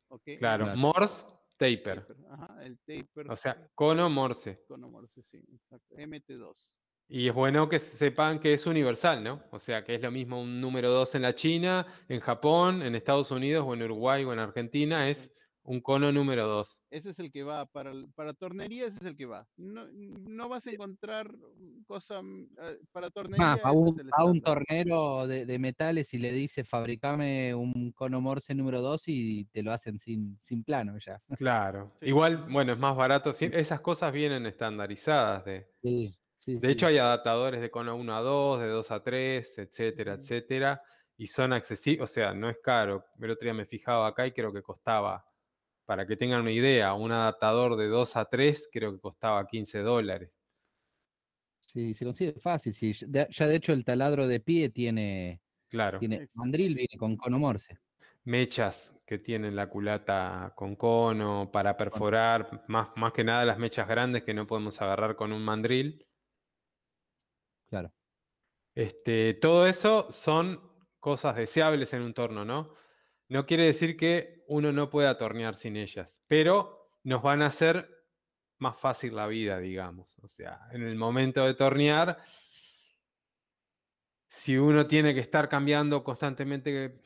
¿okay? Claro, Morse Taper.
Ajá, el taper.
O sea, cono Morse.
Cono Morse, sí, exacto. MT2.
Y es bueno que sepan que es universal, ¿no? O sea, que es lo mismo un número 2 en la China, en Japón, en Estados Unidos o en Uruguay o en Argentina, es un cono número 2.
Ese es el que va, para, para tornería ese es el que va. No, vas a encontrar cosa mm, eh, para tornería.
a, un, a un, tornero de, metales y le dice fabricame un cono Morse número 2 y te lo hacen sin, sin plano ya.
Claro. Igual, bueno, es más barato. Esas cosas vienen estandarizadas de...
Sí
de hecho, hay adaptadores de cono 1 a 2, de 2 a 3, etcétera, etcétera, y son accesibles, o sea, no es caro. El otro día me fijaba acá y creo que costaba, para que tengan una idea, un adaptador de 2 a 3 creo que costaba 15 dólares.
Sí, se consigue fácil. Sí. Ya de hecho el taladro de pie tiene,
claro.
tiene mandril, viene con cono morse.
Mechas que tienen la culata con cono para perforar, más, más que nada las mechas grandes que no podemos agarrar con un mandril
Claro.
Este, todo eso son cosas deseables en un torno, ¿no? No quiere decir que uno no pueda tornear sin ellas, pero nos van a hacer más fácil la vida, digamos. O sea, en el momento de tornear, si uno tiene que estar cambiando constantemente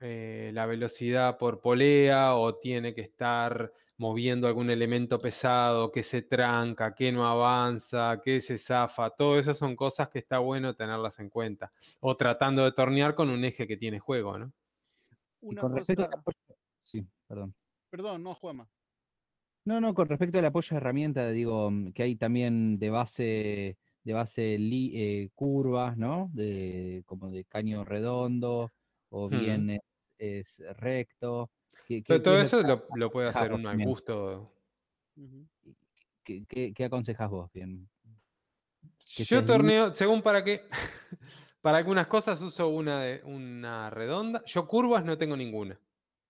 eh, la velocidad por polea o tiene que estar moviendo algún elemento pesado, que se tranca, que no avanza, que se zafa, todo eso son cosas que está bueno tenerlas en cuenta. O tratando de tornear con un eje que tiene juego, ¿no?
con respecto a Sí, perdón.
Perdón, no, Juama.
No, no, con respecto al apoyo de herramienta, digo mm, que hay también de base de base eh, curvas, ¿no? De, como de caño redondo, o bien es recto.
Todo eso lo, puede hacer uno al gusto.
¿Qué, aconsejas vos? Bien.
Yo torneo, según para qué. para algunas cosas uso una, de, una redonda. Yo curvas no tengo ninguna.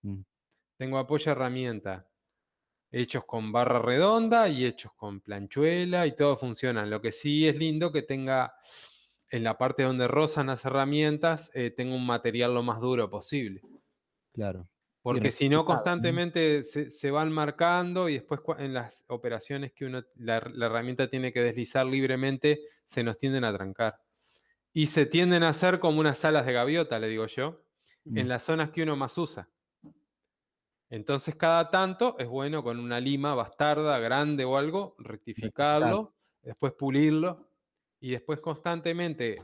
Mm. Tengo apoyo herramienta. Hechos con barra redonda y hechos con planchuela y todo funcionan. Lo que sí es lindo que tenga en la parte donde rozan las herramientas, eh, tengo un material lo más duro posible.
Claro.
Porque si no, constantemente se, van marcando y después en las operaciones que uno, la, herramienta tiene que deslizar libremente, se nos tienden a trancar. Y se tienden a hacer como unas alas de gaviota, le digo yo, en las zonas que uno más usa. Entonces, cada tanto es bueno con una lima bastarda, grande o algo, rectificarlo, después pulirlo y después constantemente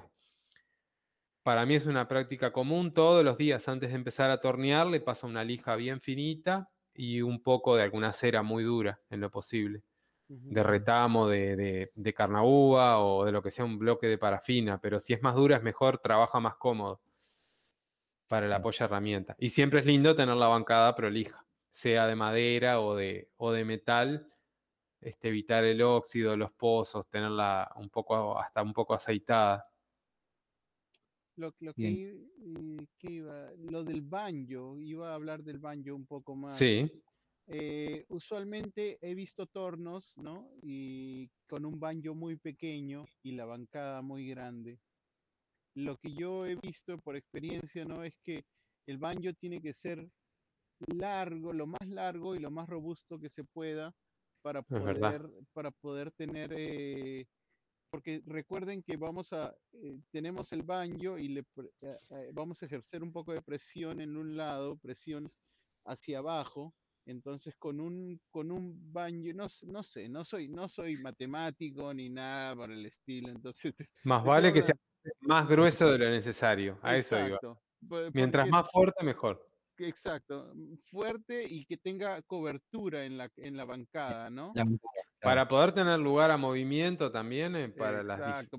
para mí es una práctica común. Todos los días antes de empezar a tornear le pasa una lija bien finita y un poco de alguna cera muy dura en lo posible. De retamo, de, de, de carnauba o de lo que sea un bloque de parafina. Pero si es más dura es mejor, trabaja más cómodo para el apoyo herramienta. Y siempre es lindo tener la bancada prolija, sea de madera o de, o de metal. Este, evitar el óxido, los pozos, tenerla un poco, hasta un poco aceitada
lo, lo que, iba, lo del banjo, iba a hablar del banjo un poco más.
Sí.
Eh, usualmente he visto tornos, ¿no? Y con un banjo muy pequeño y la bancada muy grande. Lo que yo he visto por experiencia, ¿no? Es que el banjo tiene que ser largo, lo más largo y lo más robusto que se pueda para poder, para poder tener eh, porque recuerden que vamos a, eh, tenemos el banjo y le, eh, eh, vamos a ejercer un poco de presión en un lado, presión hacia abajo, entonces con un, con un banjo, no, no sé, no soy, no soy matemático ni nada por el estilo, entonces...
Más vale que sea más grueso de lo necesario, a eso iba. Mientras más fuerte, mejor.
Exacto, fuerte y que tenga cobertura en la, en la bancada, ¿no?
Para poder tener lugar a movimiento también, eh, para,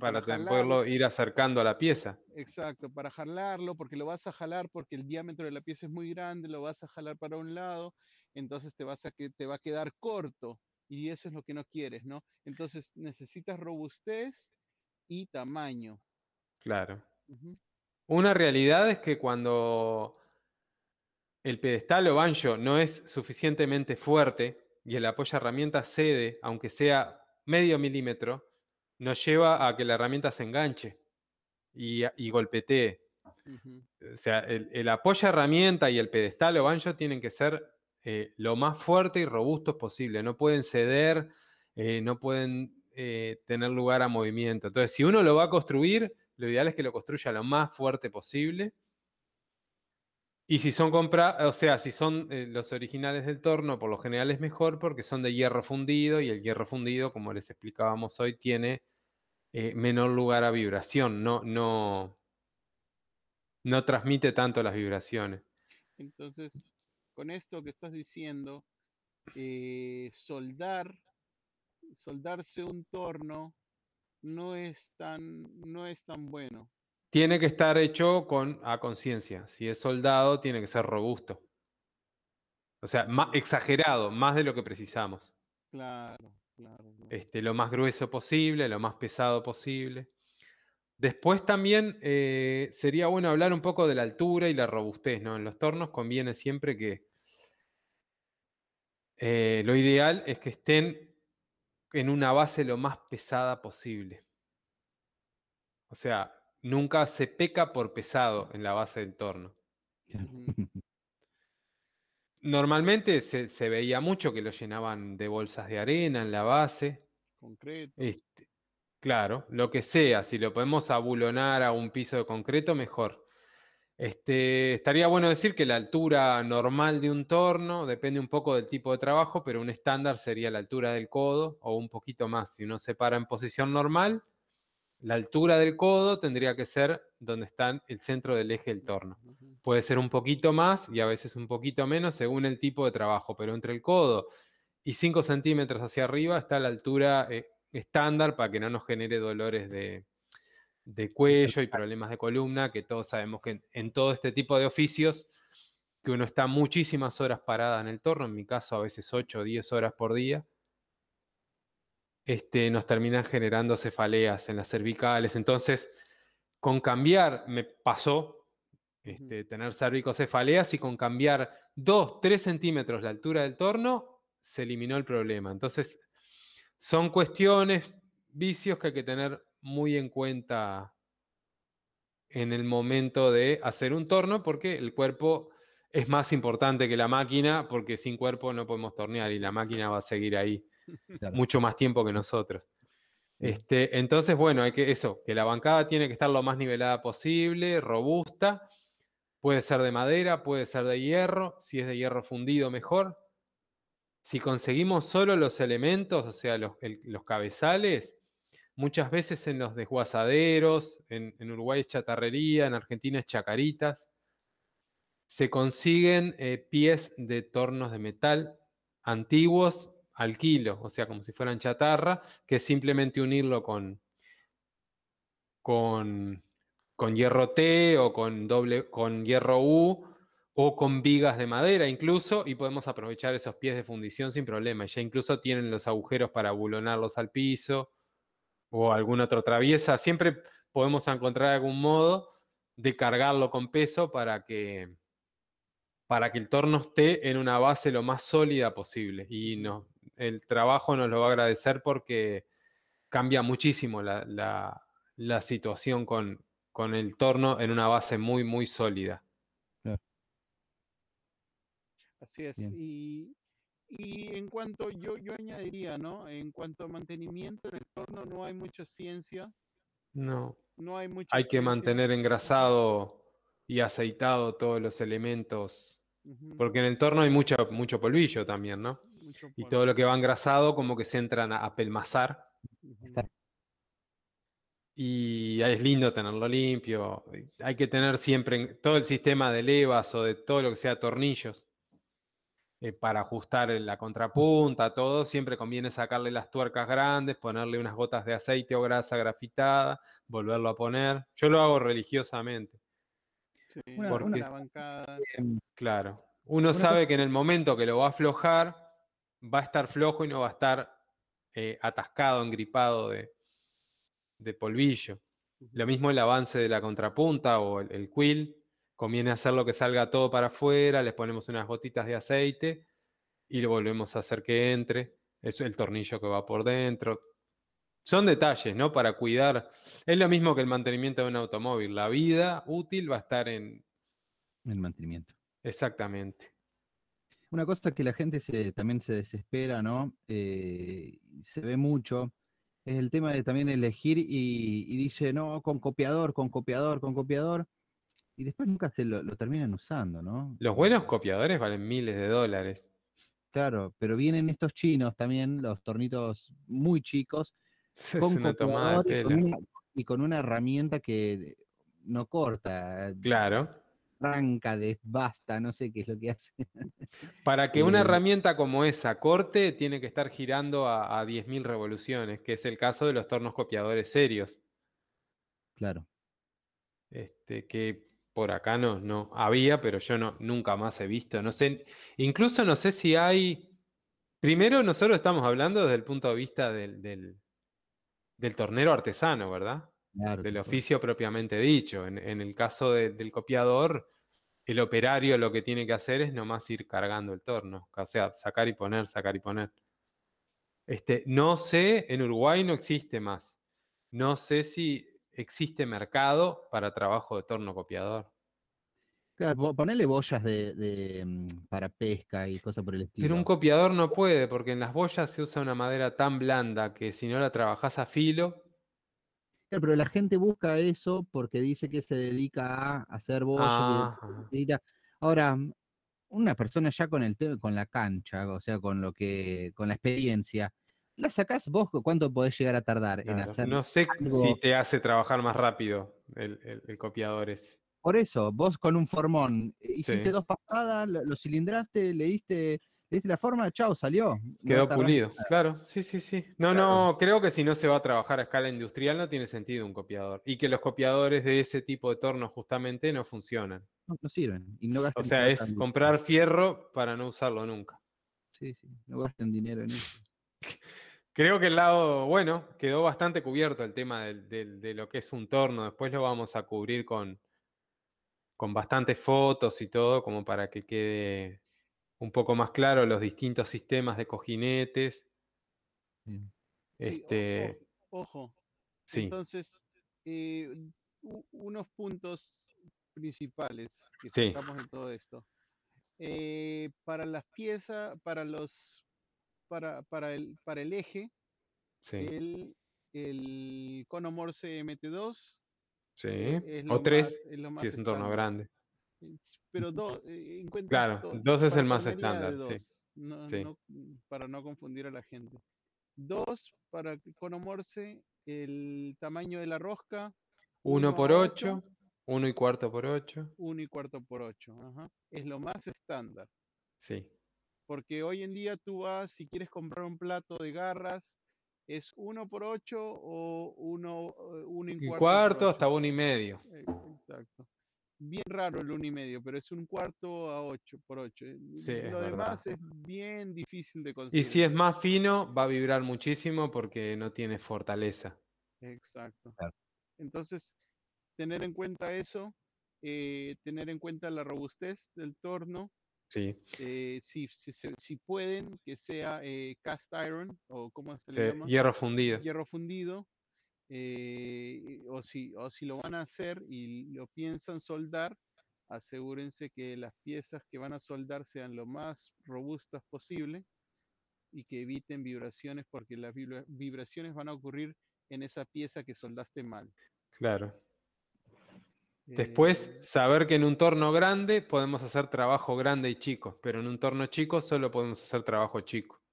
para, poderlo ir acercando a la pieza.
Exacto, para jalarlo, porque lo vas a jalar porque el diámetro de la pieza es muy grande, lo vas a jalar para un lado, entonces te, vas a, que, te va a quedar corto y eso es lo que no quieres, ¿no? Entonces necesitas robustez y tamaño.
Claro. Una realidad es que cuando el pedestal o banjo no es suficientemente fuerte y el apoyo herramienta cede, aunque sea medio milímetro, nos lleva a que la herramienta se enganche y, y golpetee. O sea, el, apoyo herramienta y el pedestal o banjo tienen que ser eh, lo más fuerte y robustos posible. No pueden ceder, eh, no pueden eh, tener lugar a movimiento. Entonces, si uno lo va a construir, lo ideal es que lo construya lo más fuerte posible. Y si son comprados, o sea, si son los originales del torno, por lo general es mejor porque son de hierro fundido y el hierro fundido, como les explicábamos hoy, tiene menor lugar a vibración. No, no, no transmite tanto las vibraciones.
Entonces, con esto que estás diciendo, eh, soldar, soldarse un torno no es tan, no es tan bueno.
Tiene que estar hecho con a conciencia. Si es soldado, tiene que ser robusto. O sea, más exagerado, más de lo que precisamos.
Claro, claro.
Este, lo más grueso posible, lo más pesado posible. Después también eh, sería bueno hablar un poco de la altura y la robustez, ¿no? En los tornos conviene siempre que eh, lo ideal es que estén en una base lo más pesada posible. O sea, nunca se peca por pesado en la base del torno. Normalmente se, veía mucho que lo llenaban de bolsas de arena en la base.
Concreto.
Este, Claro, lo que sea, si lo podemos abulonar a un piso de concreto, mejor. Este, estaría bueno decir que la altura normal de un torno depende un poco del tipo de trabajo, pero un estándar sería la altura del codo o un poquito más. Si uno se para en posición normal, la altura del codo tendría que ser donde está el centro del eje del torno. Puede ser un poquito más y a veces un poquito menos según el tipo de trabajo, pero entre el codo y 5 centímetros hacia arriba está la altura eh, estándar para que no nos genere dolores de, cuello y problemas de columna, que todos sabemos que en, todo este tipo de oficios, que uno está muchísimas horas parada en el torno, en mi caso a veces 8 o 10 horas por día, este, nos terminan generando cefaleas en las cervicales. Entonces, con cambiar, me pasó este, tener cervicocefaleas y con cambiar 2, 3 centímetros la altura del torno, se eliminó el problema. Entonces, son cuestiones, vicios que hay que tener muy en cuenta en el momento de hacer un torno, porque el cuerpo es más importante que la máquina, porque sin cuerpo no podemos tornear y la máquina va a seguir ahí mucho más tiempo que nosotros. Este, entonces, bueno, hay que eso, que la bancada tiene que estar lo más nivelada posible, robusta. Puede ser de madera, puede ser de hierro, si es de hierro fundido mejor si conseguimos solo los elementos, o sea, los, cabezales, muchas veces en los desguazaderos, en, Uruguay es chatarrería, en Argentina es chacaritas, se consiguen eh, pies de tornos de metal antiguos al kilo, o sea, como si fueran chatarra, que simplemente unirlo con, con, con hierro T o con, doble, con hierro U o con vigas de madera incluso, y podemos aprovechar esos pies de fundición sin problema. Ya incluso tienen los agujeros para bulonarlos al piso o alguna otra traviesa. Siempre podemos encontrar algún modo de cargarlo con peso para que, para que el torno esté en una base lo más sólida posible. Y no, el trabajo nos lo va a agradecer porque cambia muchísimo la, situación con, con el torno en una base muy, muy sólida.
Así es. Y, en cuanto, yo, yo añadiría, ¿no? En cuanto a mantenimiento en el torno, no hay mucha ciencia.
No.
No hay mucha
Hay que mantener engrasado y aceitado todos los elementos. Porque en el torno hay mucho, mucho polvillo también, ¿no? Y todo lo que va engrasado como que se entran a, pelmazar. Y es lindo tenerlo limpio. Hay que tener siempre todo el sistema de levas o de todo lo que sea tornillos eh, para ajustar la contrapunta, todo, siempre conviene sacarle las tuercas grandes, ponerle unas gotas de aceite o grasa grafitada, volverlo a poner. Yo lo hago religiosamente.
Sí, porque
claro, uno sabe que en el momento que lo va a aflojar, va a estar flojo y no va a estar eh, atascado, engripado de, de polvillo. Lo mismo el avance de la contrapunta o el, el quill conviene hacerlo que salga todo para afuera, les ponemos unas gotitas de aceite y lo volvemos a hacer que entre. Es el tornillo que va por dentro. Son detalles, ¿no? Para cuidar. Es lo mismo que el mantenimiento de un automóvil. La vida útil va a estar en...
El mantenimiento.
Exactamente.
Una cosa que la gente se, también se desespera, ¿no? Eh, se ve mucho, es el tema de también elegir y, dice, no, con copiador, con copiador, con copiador, y después nunca se lo, terminan usando, ¿no?
Los buenos copiadores valen miles de dólares.
Claro, pero vienen estos chinos también, los tornitos muy chicos,
con copiador
y con una herramienta que no corta.
Claro
arranca, desbasta, no sé qué es lo que hace.
Para que una eh, herramienta como esa corte, tiene que estar girando a, a 10.000 revoluciones, que es el caso de los tornos copiadores serios.
Claro.
Este, que por acá no, no había, pero yo no, nunca más he visto. No sé, incluso no sé si hay. Primero, nosotros estamos hablando desde el punto de vista del, del, tornero artesano, ¿verdad? del oficio propiamente dicho. En, el caso del copiador, el operario lo que tiene que hacer es nomás ir cargando el torno, o sea, sacar y poner, sacar y poner. Este, no sé, en Uruguay no existe más. No sé si existe mercado para trabajo de torno copiador.
Claro, ponerle boyas de, mm, para pesca y cosas por el estilo.
Pero un copiador no puede, porque en las boyas se usa una madera tan blanda que si no la trabajas a filo,
pero la gente busca eso porque dice que se dedica a hacer voz. Ahora, una persona ya con el con la cancha, o sea, con lo que, con la experiencia, la sacás vos, ¿cuánto podés llegar a tardar en hacer?
No sé si te hace trabajar más rápido el, copiador ese.
Por eso, vos con un formón, hiciste dos pasadas, lo cilindraste, le diste ¿Viste la forma? Chao, salió.
Quedó pulido, claro, sí, sí, sí. No, no, creo que si no se va a trabajar a escala industrial no tiene sentido un copiador. Y que los copiadores de ese tipo de tornos justamente no funcionan.
No, sirven. Y no
o sea, es comprar fierro para no usarlo nunca.
Sí, sí, no gasten dinero en eso.
Creo que el lado, bueno, quedó bastante cubierto el tema de, lo que es un torno. Después lo vamos a cubrir con, con bastantes fotos y todo, como para que quede un poco más claro los distintos sistemas de cojinetes.
este, ojo, Entonces, eh, unos puntos principales que sacamos en todo esto. Eh, para las piezas, para los, para, para el, para el eje, el, el cono Morse MT2.
Sí, o 3, si es un torno grande
pero dos, eh,
Claro, dos es el más estándar, sí.
para no confundir a la gente. Dos, para cono Morse, el tamaño de la rosca.
Uno por ocho, uno y cuarto por ocho.
Uno y cuarto por ocho, ajá. Es lo más estándar.
Sí.
Porque hoy en día tú vas, si quieres comprar un plato de garras, es uno por ocho o uno, eh, uno y cuarto.
cuarto hasta uno y medio.
Eh, exacto bien raro el uno y medio, pero es un cuarto a ocho por ocho. Eh, lo demás es bien difícil de conseguir.
Y si es más fino, va a vibrar muchísimo porque no tiene fortaleza.
Exacto. Entonces, tener en cuenta eso, eh, tener en cuenta la robustez del torno.
Sí.
Eh, si, si, si, pueden, que sea cast iron o cómo se le llama.
Hierro fundido.
Hierro fundido eh, o, si, o si lo van a hacer y lo piensan soldar, asegúrense que las piezas que van a soldar sean lo más robustas posible y que eviten vibraciones porque las vibraciones van a ocurrir en esa pieza que soldaste mal.
Claro. Después, eh, saber que en un torno grande podemos hacer trabajo grande y chico, pero en un torno chico solo podemos hacer trabajo chico.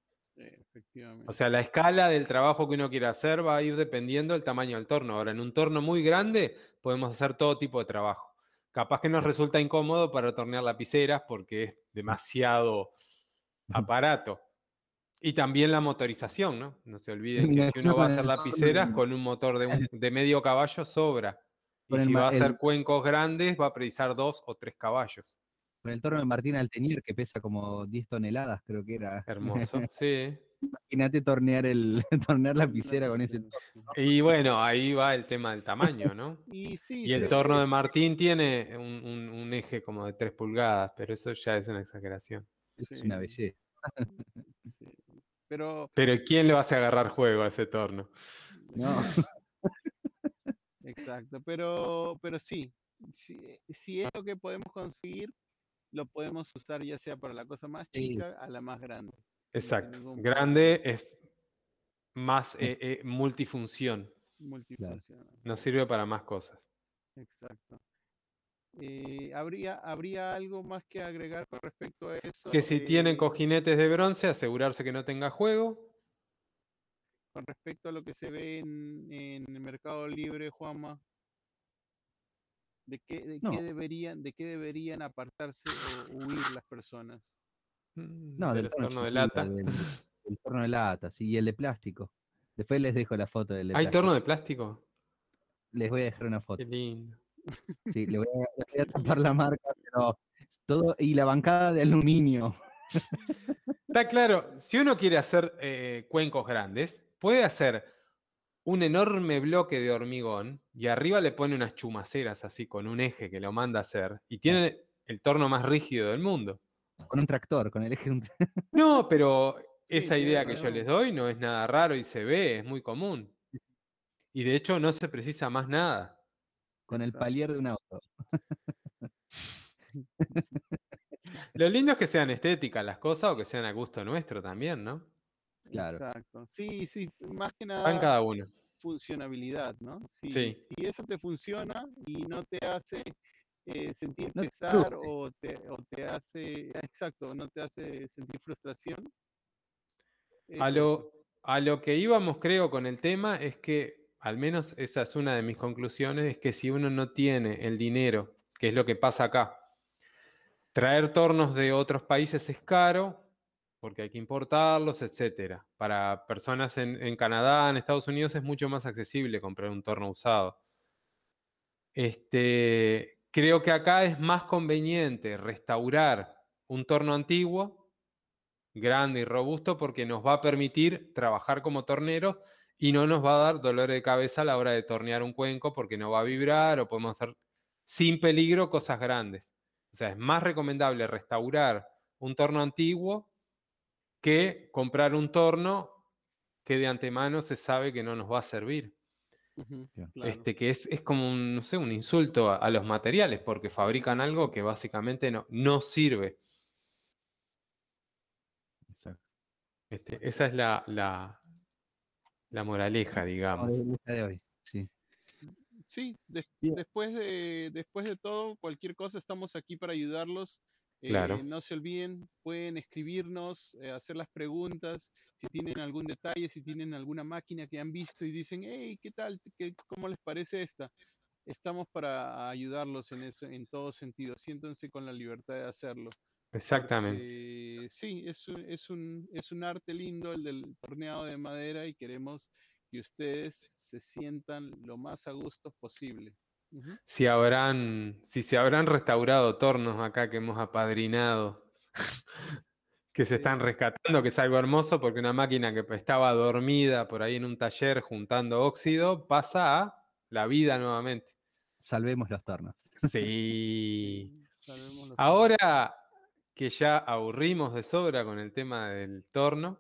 O sea, la escala del trabajo que uno quiere hacer va a ir dependiendo del tamaño del torno. Ahora, en un torno muy grande podemos hacer todo tipo de trabajo. Capaz que nos resulta incómodo para tornear lapiceras porque es demasiado aparato. Y también la motorización, ¿no? No se olviden que si uno va a hacer lapiceras con un motor de, medio caballo sobra. Y si va a hacer cuencos grandes va a precisar dos o tres caballos.
Con el torno de Martín Altenier, que pesa como 10 toneladas, creo que era.
Hermoso, sí.
Imagínate tornear, el, tornear la lapicera con ese
Y bueno, ahí va el tema del tamaño, ¿no?
Y, sí,
Y el torno de Martín tiene un, un- un eje como de 3 pulgadas, pero eso ya es una exageración.
Es
Sí.
una belleza.
sí. Pero,
Pero ¿quién le va a hacer agarrar juego a ese torno?
No,
exacto, pero, pero sí, si, si es lo que podemos conseguir, lo podemos usar ya sea para la cosa más
Sí.
chica a la más grande.
Exacto. Grande es más eh, eh, multifunción.
Multifuncional.
Nos sirve para más cosas.
Exacto. Eh, ¿habría, ¿Habría algo más que agregar con respecto a eso?
Que si tienen cojinetes de bronce, asegurarse que no tenga juego.
con respecto a lo que se ve en, en el Mercado Libre, Juanma, ¿de qué, de
No.
qué deberían, de qué deberían apartarse o huir las personas?
mm,
no,
del
del torno
torno de lata.
Del, del torno de lata, sí, y el de plástico. Después les dejo la foto del de
¿Hay
plástico.
torno de plástico?
Les voy a dejar una foto.
Qué lindo.
Sí, le voy a, le voy a tapar la marca, pero todo, y la bancada de aluminio.
Está claro, si uno quiere hacer eh, cuencos grandes, puede hacer un enorme bloque de hormigón y arriba le pone unas chumaceras así con un eje que lo manda a hacer y tiene el torno más rígido del mundo.
Con un tractor, con el eje de un
No, pero esa idea que yo les doy no es nada raro y se ve, es muy común. Y de hecho no se precisa más nada.
con el palier de un auto.
Lo lindo es que sean estéticas las cosas o que sean a gusto nuestro también, ¿no?
Claro.
Exacto. Sí, sí, más que nada
cada uno.
funcionabilidad, ¿no? Si,
Sí.
si eso te funciona y no te hace eh, sentir
No
pesar o te, o te hace, exacto, no te hace sentir frustración.
A lo, a lo que íbamos, creo, con el tema es que, al menos esa es una de mis conclusiones, es que si uno no tiene el dinero, que es lo que pasa acá, traer tornos de otros países es caro, porque hay que importarlos, etcétera. Para personas en, Canadá, en Estados Unidos, es mucho más accesible comprar un torno usado. Este, creo que acá es más conveniente restaurar un torno antiguo grande y robusto porque nos va a permitir trabajar como torneros y no nos va a dar dolor de cabeza a la hora de tornear un cuenco porque no va a vibrar o podemos hacer sin peligro cosas grandes. O sea, es más recomendable restaurar un torno antiguo que comprar un torno que de antemano se sabe que no nos va a servir.
claro.
Este, que es, es como un, no sé, un insulto a, a los materiales porque fabrican algo que básicamente no, no sirve.
Exacto.
Este, esa es la, la, la moraleja, digamos.
Esta de hoy, sí.
Sí, después de, después de todo, cualquier cosa, estamos aquí para ayudarlos.
Claro.
Eh, no se olviden, pueden escribirnos, eh, hacer las preguntas, si tienen algún detalle, si tienen alguna máquina que han visto y dicen, hey, ¿qué tal? ¿Qué, ¿Cómo les parece esta? Estamos para ayudarlos en eso, en todo sentido. Siéntanse con la libertad de hacerlo.
Exactamente.
porque sí, es un, es, un, es un arte lindo el del torneado de madera y queremos que ustedes se sientan lo más a gusto posible.
Si habrán, si se habrán restaurado tornos acá que hemos apadrinado, que se están rescatando, que es algo hermoso porque una máquina que estaba dormida por ahí en un taller juntando óxido pasa a la vida nuevamente.
Salvemos los tornos.
Sí. Ahora que ya aburrimos de sobra con el tema del torno,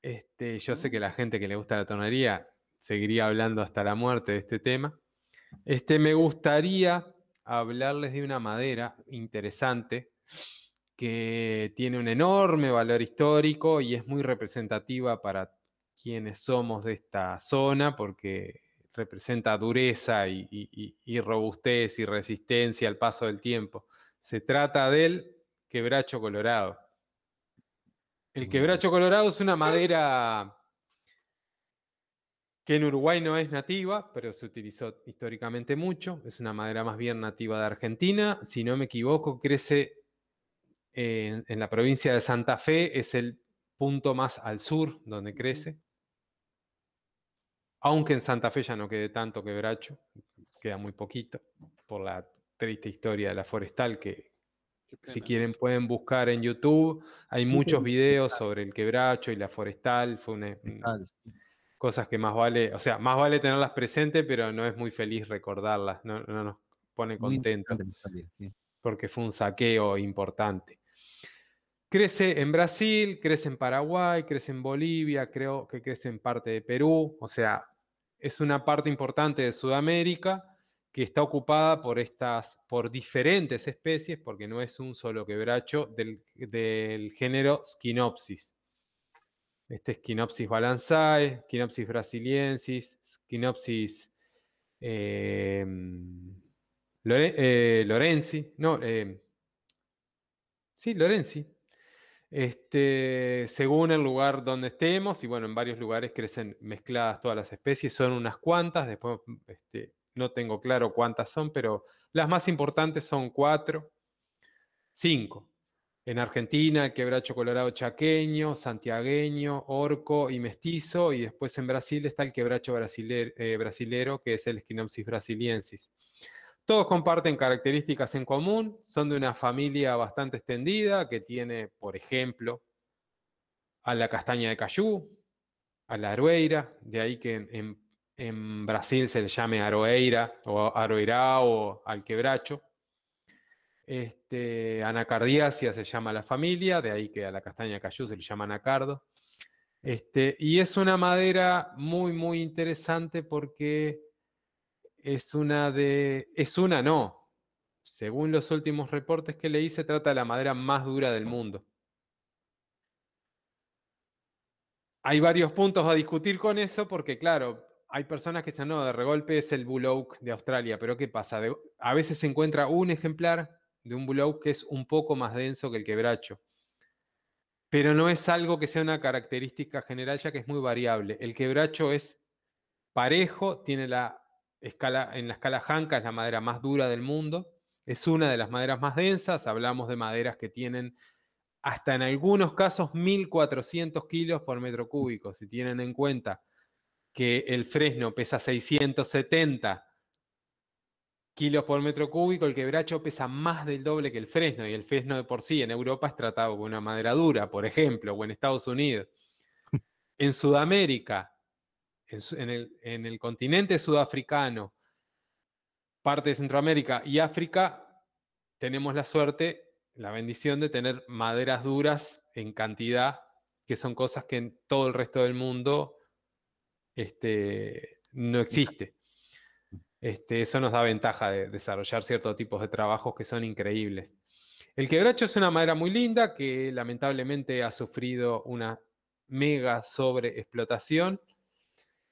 este, yo sé que la gente que le gusta la tornería seguiría hablando hasta la muerte de este tema. Este, me gustaría hablarles de una madera interesante que tiene un enorme valor histórico y es muy representativa para quienes somos de esta zona porque representa dureza y, y- robustez y resistencia al paso del tiempo. Se trata del quebracho colorado. El quebracho colorado es una madera que en Uruguay no es nativa, pero se utilizó históricamente mucho. Es una madera más bien nativa de Argentina. Si no me equivoco, crece en, en la provincia de Santa Fe, es el punto más al sur donde crece. Aunque en Santa Fe ya no quede tanto quebracho, queda muy poquito por la triste historia de la forestal que, Si quieren pueden buscar en YouTube. Hay muchos videos sobre el quebracho y la forestal. Fue una, cosas que más vale, o sea, más vale tenerlas presentes, pero no es muy feliz recordarlas. No, nos pone contentos. Porque fue un saqueo importante. Crece en Brasil, crece en Paraguay, crece en Bolivia, creo que crece en parte de Perú. O sea, es una parte importante de Sudamérica que está ocupada por estas, por diferentes especies, porque no es un solo quebracho del, género Skinopsis. Este es Skinopsis balanzae, Skinopsis brasiliensis, Skinopsis eh, eh, lorenzi, no, eh, sí, lorenzi. Este, según el lugar donde estemos, y bueno, en varios lugares crecen mezcladas todas las especies, son unas cuantas, después este, no tengo claro cuántas son, pero las más importantes son cuatro, cinco. En Argentina, el quebracho colorado chaqueño, santiagueño, orco y mestizo, y después en Brasil está el quebracho eh, brasilero, que es el Schinopsis brasiliensis. Todos comparten características en común, son de una familia bastante extendida que tiene, por ejemplo, a la castaña de cayú, a la arueira, de ahí que en Brasil se le llame aroeira o aroirá o alquebracho. Este, anacardiacia se llama la familia, de ahí que a la castaña cayú se le llama anacardo. Este, y es una madera muy, muy interesante porque es una de. Es una, no. Según los últimos reportes que leí, se trata de la madera más dura del mundo. Hay varios puntos a discutir con eso porque, claro, hay personas que dicen, no, de regolpe es el Bull Oak de Australia, pero ¿qué pasa? a veces se encuentra un ejemplar de un Oak que es un poco más denso que el quebracho. Pero no es algo que sea una característica general, ya que es muy variable. El quebracho es parejo, tiene la escala, en la escala Hanka es la madera más dura del mundo, es una de las maderas más densas, hablamos de maderas que tienen hasta en algunos casos 1400 kilos por metro cúbico, si tienen en cuenta que el fresno pesa 670 kilos por metro cúbico, el quebracho pesa más del doble que el fresno, y el fresno de por sí en Europa es tratado con una madera dura, por ejemplo, o en Estados Unidos. En Sudamérica, en, el, en el continente sudafricano, parte de Centroamérica y África, tenemos la suerte, la bendición de tener maderas duras en cantidad, que son cosas que en todo el resto del mundo este, no existe. Este, eso nos da ventaja de desarrollar ciertos tipos de trabajos que son increíbles. El quebracho es una madera muy linda que lamentablemente ha sufrido una mega sobreexplotación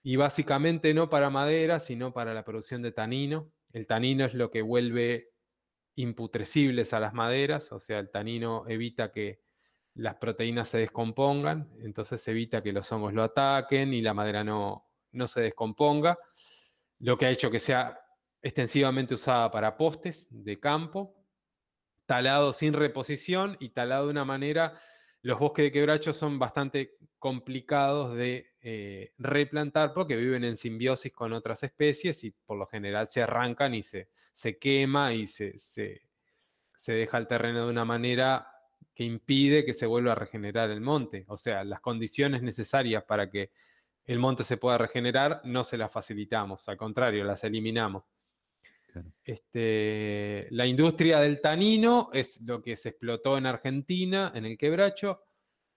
y básicamente no para madera, sino para la producción de tanino. El tanino es lo que vuelve imputrecibles a las maderas, o sea, el tanino evita que las proteínas se descompongan, entonces evita que los hongos lo ataquen y la madera no, no se descomponga, lo que ha hecho que sea extensivamente usada para postes de campo, talado sin reposición y talado de una manera, los bosques de quebracho son bastante complicados de eh, replantar porque viven en simbiosis con otras especies y por lo general se arrancan y se, se quema y se, se, se deja el terreno de una manera que impide que se vuelva a regenerar el monte. O sea, las condiciones necesarias para que el monte se pueda regenerar no se las facilitamos, al contrario, las eliminamos. Este, la industria del tanino es lo que se explotó en Argentina, en el quebracho.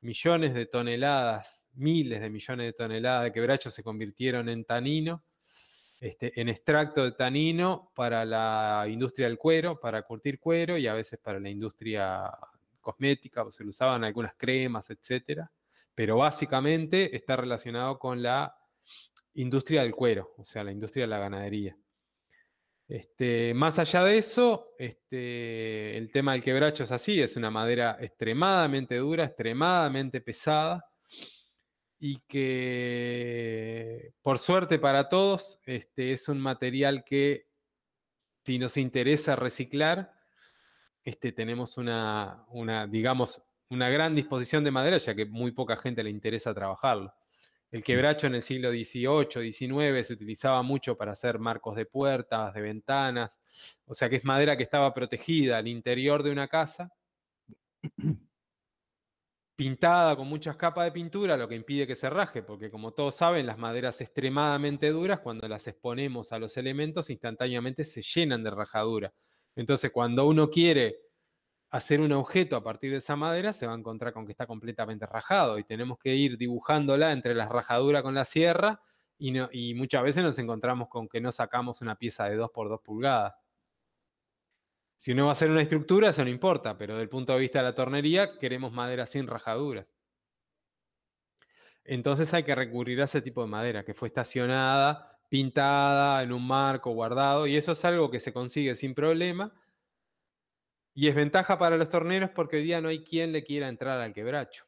Millones de toneladas, miles de millones de toneladas de quebracho se convirtieron en tanino, este, en extracto de tanino para la industria del cuero, para curtir cuero y a veces para la industria cosmética, o se lo usaban algunas cremas, etcétera, pero básicamente está relacionado con la industria del cuero, o sea, la industria de la ganadería. Este, más allá de eso, este, el tema del quebracho es así, es una madera extremadamente dura, extremadamente pesada y que por suerte para todos este, es un material que si nos interesa reciclar, este, tenemos una, una, digamos, una gran disposición de madera, ya que muy poca gente le interesa trabajarlo. El quebracho en el siglo XVIII, XIX se utilizaba mucho para hacer marcos de puertas, de ventanas, o sea que es madera que estaba protegida al interior de una casa, pintada con muchas capas de pintura, lo que impide que se raje, porque como todos saben, las maderas extremadamente duras, cuando las exponemos a los elementos, instantáneamente se llenan de rajadura. Entonces, cuando uno quiere hacer un objeto a partir de esa madera, se va a encontrar con que está completamente rajado y tenemos que ir dibujándola entre las rajaduras con la sierra y, muchas veces nos encontramos con que no sacamos una pieza de 2 por 2 pulgadas. Si uno va a hacer una estructura, eso no importa, pero desde el punto de vista de la tornería, queremos madera sin rajaduras. Entonces hay que recurrir a ese tipo de madera, que fue estacionada, pintada, en un marco, guardado, y eso es algo que se consigue sin problema y es ventaja para los torneros porque hoy día no hay quien le quiera entrar al quebracho,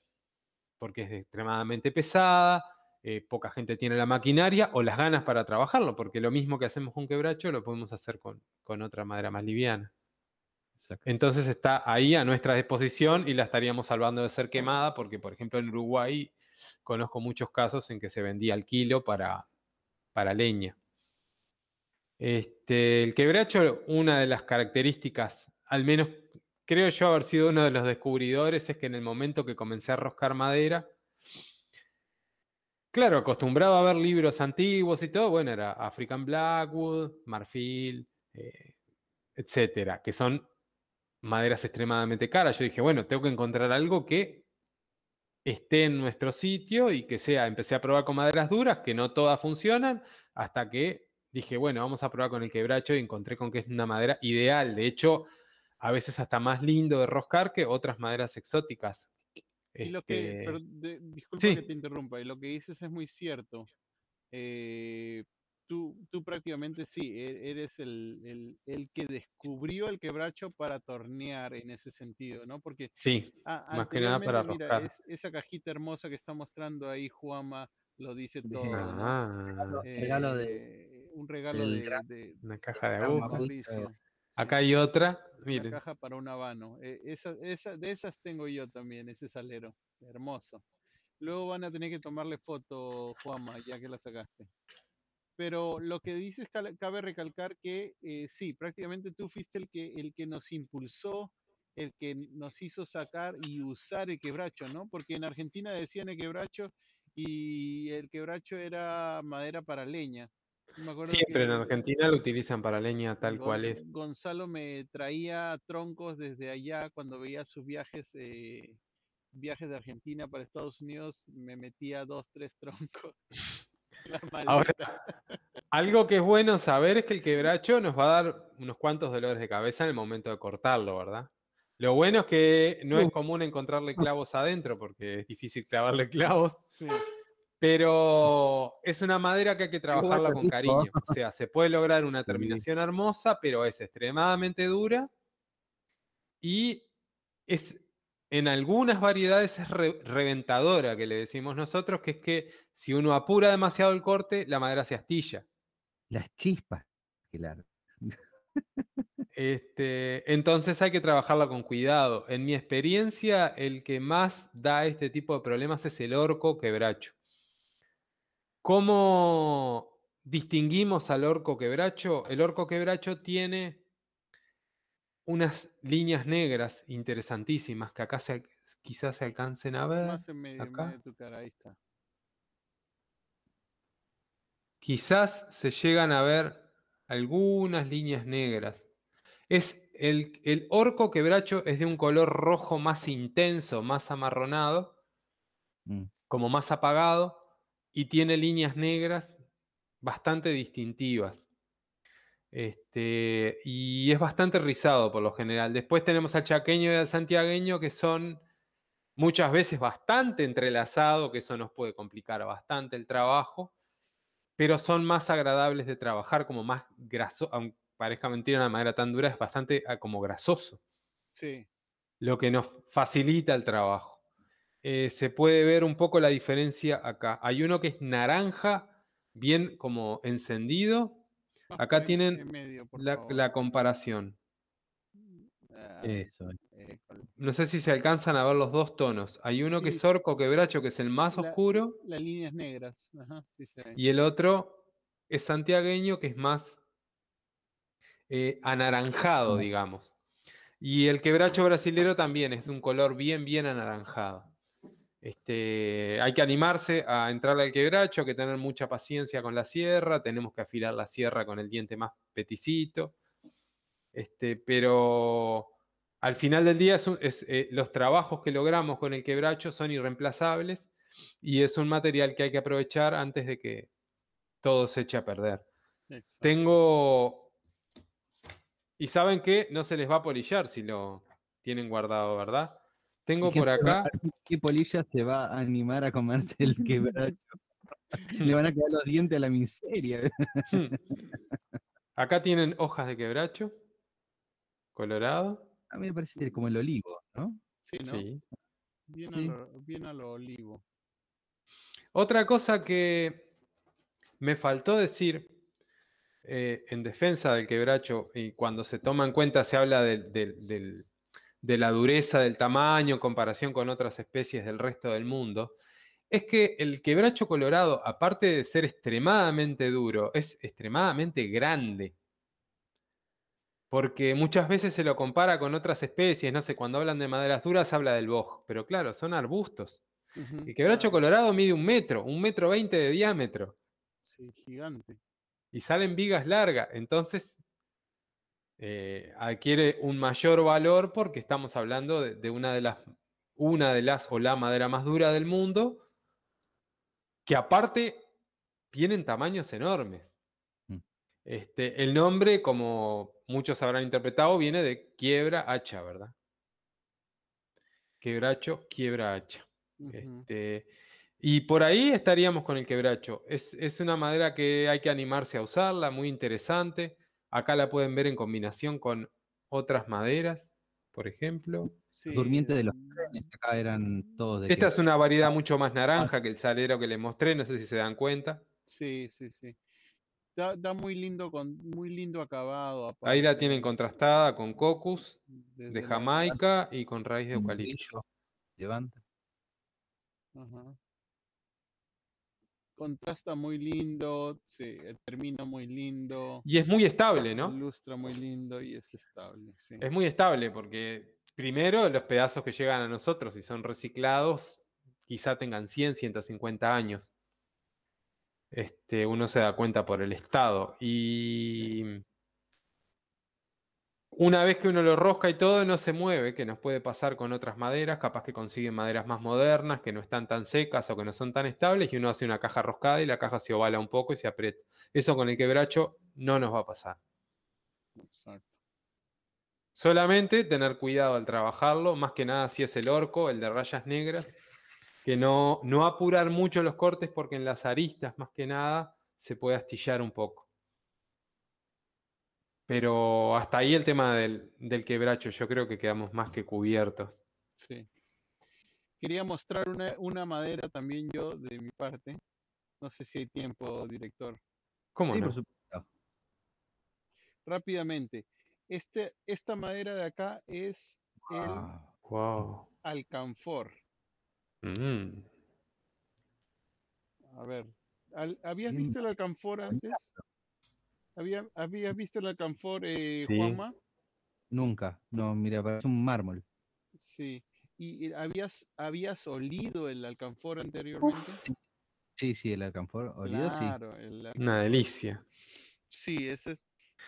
porque es extremadamente pesada, eh, poca gente tiene la maquinaria o las ganas para trabajarlo, porque lo mismo que hacemos con quebracho lo podemos hacer con, otra madera más liviana. Entonces está ahí a nuestra disposición y la estaríamos salvando de ser quemada, porque por ejemplo en Uruguay conozco muchos casos en que se vendía al kilo para, para leña. Este, el quebracho, una de las características al menos creo yo haber sido uno de los descubridores, es que en el momento que comencé a roscar madera, claro, acostumbrado a ver libros antiguos y todo, bueno, era African Blackwood, Marfil, eh, etcétera, que son maderas extremadamente caras. Yo dije, bueno, tengo que encontrar algo que esté en nuestro sitio y que sea, empecé a probar con maderas duras, que no todas funcionan, hasta que dije, bueno, vamos a probar con el quebracho y encontré con que es una madera ideal. De hecho, a veces hasta más lindo de roscar que otras maderas exóticas.
Y lo que, este disculpa que te interrumpa, y lo que dices es muy cierto. Eh, tú, tú prácticamente sí, e, eres el, que descubrió el quebracho para tornear en ese sentido, ¿no? Porque
sí, más que nada para roscar.
esa cajita hermosa que está mostrando ahí Juama lo dice todo.
Ah, regalo de,
un regalo de,
una caja de agujas. Acá hay otra. Miren.
Una caja para un habano. Eh, esa, de esas tengo yo también, ese salero. Hermoso. Luego van a tener que tomarle foto, Juanma, ya que la sacaste. Pero lo que dices, cabe recalcar que eh, sí, prácticamente tú fuiste el que, el que nos impulsó, el que nos hizo sacar y usar el quebracho, ¿no? Porque en Argentina decían el quebracho y el quebracho era madera para leña.
Siempre en Argentina lo utilizan para leña tal cual es.
Gonzalo me traía troncos desde allá cuando veía sus viajes, eh, viajes de Argentina para Estados Unidos, me metía dos, tres troncos.
Ahora, algo que es bueno saber es que el quebracho nos va a dar unos cuantos dolores de cabeza en el momento de cortarlo, ¿verdad? Lo bueno es que no es común encontrarle clavos adentro porque es difícil clavarle clavos. Sí. Pero es una madera que hay que trabajarla con cariño. O sea, se puede lograr una terminación hermosa, pero es extremadamente dura y es en algunas variedades es reventadora, que le decimos nosotros, que es que si uno apura demasiado el corte, la madera se astilla.
Las chispas, claro.
Este, entonces hay que trabajarla con cuidado. En mi experiencia, el que más da este tipo de problemas es el orco quebracho. ¿Cómo distinguimos al orco quebracho? El orco quebracho tiene unas líneas negras interesantísimas que acá quizás se alcancen a ver. Quizás se llegan a ver algunas líneas negras. Es el, el, orco quebracho es de un color rojo más intenso, más amarronado, mm. como más apagado y tiene líneas negras bastante distintivas. Este, y es bastante rizado por lo general. Después tenemos al chaqueño y al santiagueño que son muchas veces bastante entrelazados, que eso nos puede complicar bastante el trabajo, pero son más agradables de trabajar, como más graso, aunque parezca mentira una madera tan dura, es bastante ah, como grasoso.
Sí.
Lo que nos facilita el trabajo. Eh, se puede ver un poco la diferencia acá. Hay uno que es naranja, bien como encendido. Acá tienen la, comparación.
Ah,
Eso.
eh,
No sé si se alcanzan a ver los dos tonos. Hay uno que es orco quebracho, que es el más
La-
oscuro,
las líneas negras. Ajá, sí
y el otro es santiagueño, que es más eh, anaranjado, digamos. Y el quebracho brasilero también es de un color bien, bien anaranjado. Este, hay que animarse a entrar al quebracho, hay que tener mucha paciencia con la sierra, tenemos que afilar la sierra con el diente más peticito. Este, pero al final del día es un- es, eh, los trabajos que logramos con el quebracho son irreemplazables y es un material que hay que aprovechar antes de que todo se eche a perder.
Exacto.
Tengo. Y saben que no se les va a polillar si lo tienen guardado, ¿verdad? Tengo
¿Y qué
por
va-
acá.
¿Qué polilla se va a animar a comerse el quebracho? Le van a quedar los dientes a la miseria.
Acá tienen hojas de quebracho. Colorado.
A mí me parece como el olivo, ¿no?
Sí, ¿no?
Sí.
Bien,
Sí.
A lo, bien a lo olivo.
Otra cosa que me faltó decir eh, en defensa del quebracho, y cuando se toma en cuenta, se habla del- del- del- de la dureza del tamaño en comparación con otras especies del resto del mundo, es que el quebracho colorado, aparte de ser extremadamente duro, es extremadamente grande. Porque muchas veces se lo compara con otras especies, no sé, cuando hablan de maderas duras habla del boj, pero claro, son arbustos. El quebracho colorado mide un metro, un metro veinte de diámetro,
Sí, gigante.
y salen vigas largas. Entonces, eh, adquiere un mayor valor porque estamos hablando de, de una de las, una de las o la madera más dura del mundo, que aparte vienen tamaños enormes.
Mm.
Este, el nombre, como muchos habrán interpretado, viene de quiebra hacha, ¿verdad? Quebracho, quiebra hacha. Este, y por ahí estaríamos con el quebracho. Es, es una madera que hay que animarse a usarla, muy interesante. Acá la pueden ver en combinación con otras maderas, por ejemplo.
sí,
Los durmientes de los
mm,
trenes acá eran todos de
Esta es una variedad mucho más naranja que el salero que les mostré, no sé si se dan cuenta.
Sí, sí, sí. Da, da muy lindo con muy lindo acabado.
Ahí la tienen contrastada con cocus
desde
de
la-
Jamaica y con raíz de eucalipto.
Levanta.
Ajá. Contrasta muy lindo, sí, eh, termina muy lindo,
Y es muy estable, ¿no?
ilustra muy lindo y es estable. Sí.
Es muy estable porque primero los pedazos que llegan a nosotros y son reciclados quizá tengan 100, 150 años. Este, uno se da cuenta por el estado. Y una vez que uno lo rosca y todo, no se mueve, que nos puede pasar con otras maderas, capaz que consiguen maderas más modernas, que no están tan secas o que no son tan estables, y uno hace una caja roscada y la caja se ovala un poco y se aprieta. Eso con el quebracho no nos va a pasar.
Exacto.
Solamente tener cuidado al trabajarlo, más que nada si es el orco, el de rayas negras, que no, no apurar mucho los cortes porque en las aristas más que nada se puede astillar un poco. Pero hasta ahí el tema del, del quebracho, yo creo que quedamos más que cubiertos.
Sí. Quería mostrar una, una madera también yo de mi parte. No sé si hay tiempo, director.
¿Cómo
Sí,
no?
por supuesto.
Rápidamente. Este, esta madera de acá es el
Ah,
Wow.
alcanfor.
Mm.
A ver, ¿habías
Bien
visto el alcanfor antes? ¿Había, ¿Habías visto el alcanfor, eh,
Sí.
Juanma?
nunca. No, mira, parece un mármol.
Sí. ¿Y y habías, habías olido el alcanfor anteriormente?
Sí, sí, el alcanfor. Olido, sí.
El
Una delicia.
sí, ese es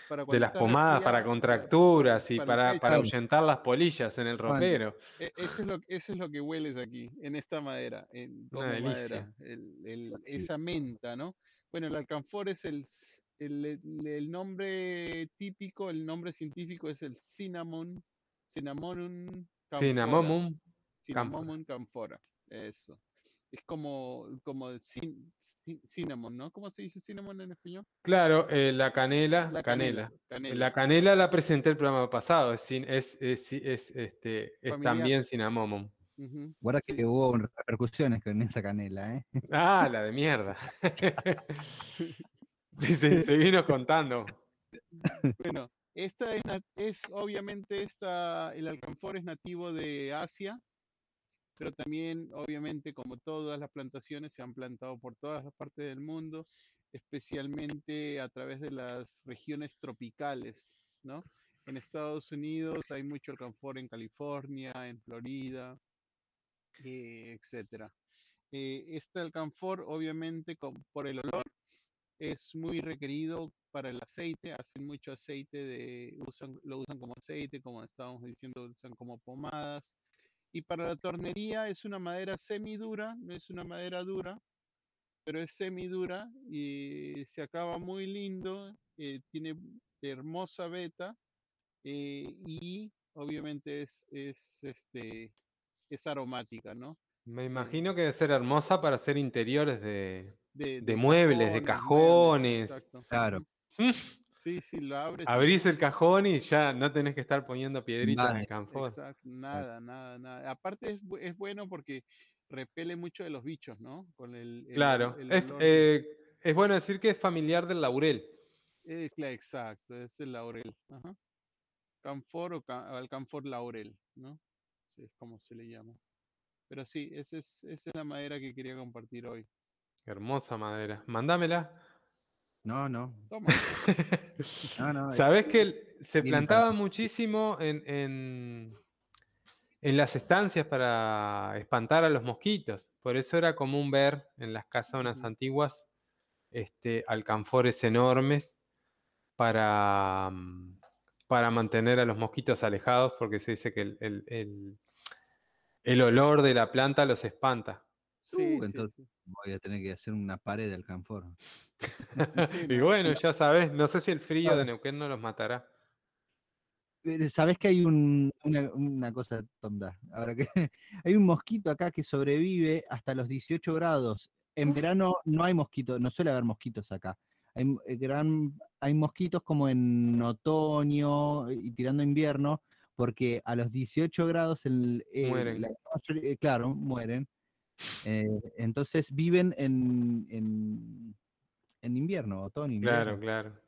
para
De las pomadas para contracturas y
para
para, ahuyentar las polillas en el ropero.
E- Eso es, lo, eso es lo que hueles aquí, en esta madera, en
Una
madera,
delicia.
el- el- esa menta, ¿no? Bueno, el alcanfor es el, el, el- nombre típico, el nombre científico es el cinnamon, cinnamonum camphora,
Cinnamomum.
cinnamomum camphora, eso. Es como, como el cin- cin- cinnamon, ¿no? ¿Cómo se dice cinnamon en español?
Claro, eh, la canela,
La
canela.
canela.
La canela la presenté el programa pasado, es, es, es, es, este, también cinnamomum.
Ujú,
Guarda que hubo repercusiones con esa canela, ¿eh?
Ah, la de mierda. Sí, sí, seguimos contando.
Bueno, Esta es, es obviamente esta, el alcanfor es nativo de Asia, pero también obviamente como todas las plantaciones se han plantado por todas las partes del mundo, especialmente a través de las regiones tropicales, ¿no? En Estados Unidos hay mucho alcanfor en California, en Florida, eh, etcétera. Eh, este alcanfor, obviamente, con- por el olor, es muy requerido para el aceite. Hacen mucho aceite, de, usan, lo usan como aceite, como estábamos diciendo, usan como pomadas. Y para la tornería es una madera semidura, no es una madera dura, pero es semidura y se acaba muy lindo, eh, tiene hermosa veta eh, y obviamente es, es, este, es aromática, ¿no?
Me imagino que debe ser hermosa para hacer interiores de,
De,
de muebles, de cajones.
Claro.
Ujú. Sí, sí, lo abres.
Abrís el cajón y ya no tenés que estar poniendo piedritas en el canfor.
Exacto, nada, nada, nada. Aparte es, es bueno porque repele mucho de los bichos, ¿no? Con el, el-
Claro,
el
es, eh, es bueno decir que es familiar del laurel.
eh, exacto, es el laurel. Ajá. Camfor o ca- alcanfor laurel, ¿no? Sí, es como se le llama. Pero sí, esa es, esa es la madera que quería compartir hoy.
Hermosa madera. Mándamela.
No, no.
Toma.
no, no, es-
que se plantaba muchísimo en, en, en las estancias para espantar a los mosquitos. Por eso era común ver en las casonas antiguas este, alcanfores enormes para, mm, para mantener a los mosquitos alejados, porque se dice que el, el- el- el olor de la planta los espanta.
Sí,
Uh, entonces-
sí.
voy a tener que hacer una pared de alcanfor.
y
no,
bueno, ya sabes, no sé si el frío de. Neuquén no los matará.
Sabés que hay un- una, una cosa tonta. Ahora que hay un mosquito acá que sobrevive hasta los 18 grados. En verano no hay mosquitos, no suele haber mosquitos acá. Hay, eh, gran, hay mosquitos como en otoño y tirando invierno, porque a los 18 grados, el, eh,
Mueren.
la eh, claro, mueren. Eh, entonces viven en, en, en invierno, otoño, invierno.
Claro, claro.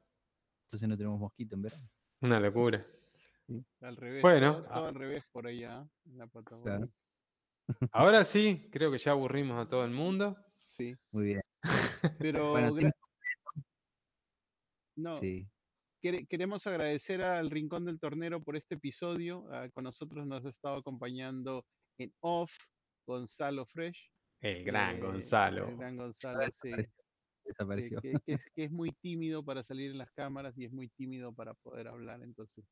Entonces no tenemos mosquito en verano.
Una locura.
Al revés.
Bueno,
todo, todo al revés por allá, en la Patagonia.
Ahora sí, creo que ya aburrimos a todo el mundo.
Sí,
Muy bien.
pero
Bueno,
gra-
tiene-
no,
sí.
queremos agradecer al Rincón del Tornero por este episodio. Ah, con nosotros nos ha estado acompañando en off Gonzalo Fresh.
El gran
eh,
Gonzalo.
El gran Gonzalo, sí,
Desapareció.
que,
Desapareció.
que- que es, que es muy tímido para salir en las cámaras y es muy tímido para poder hablar, entonces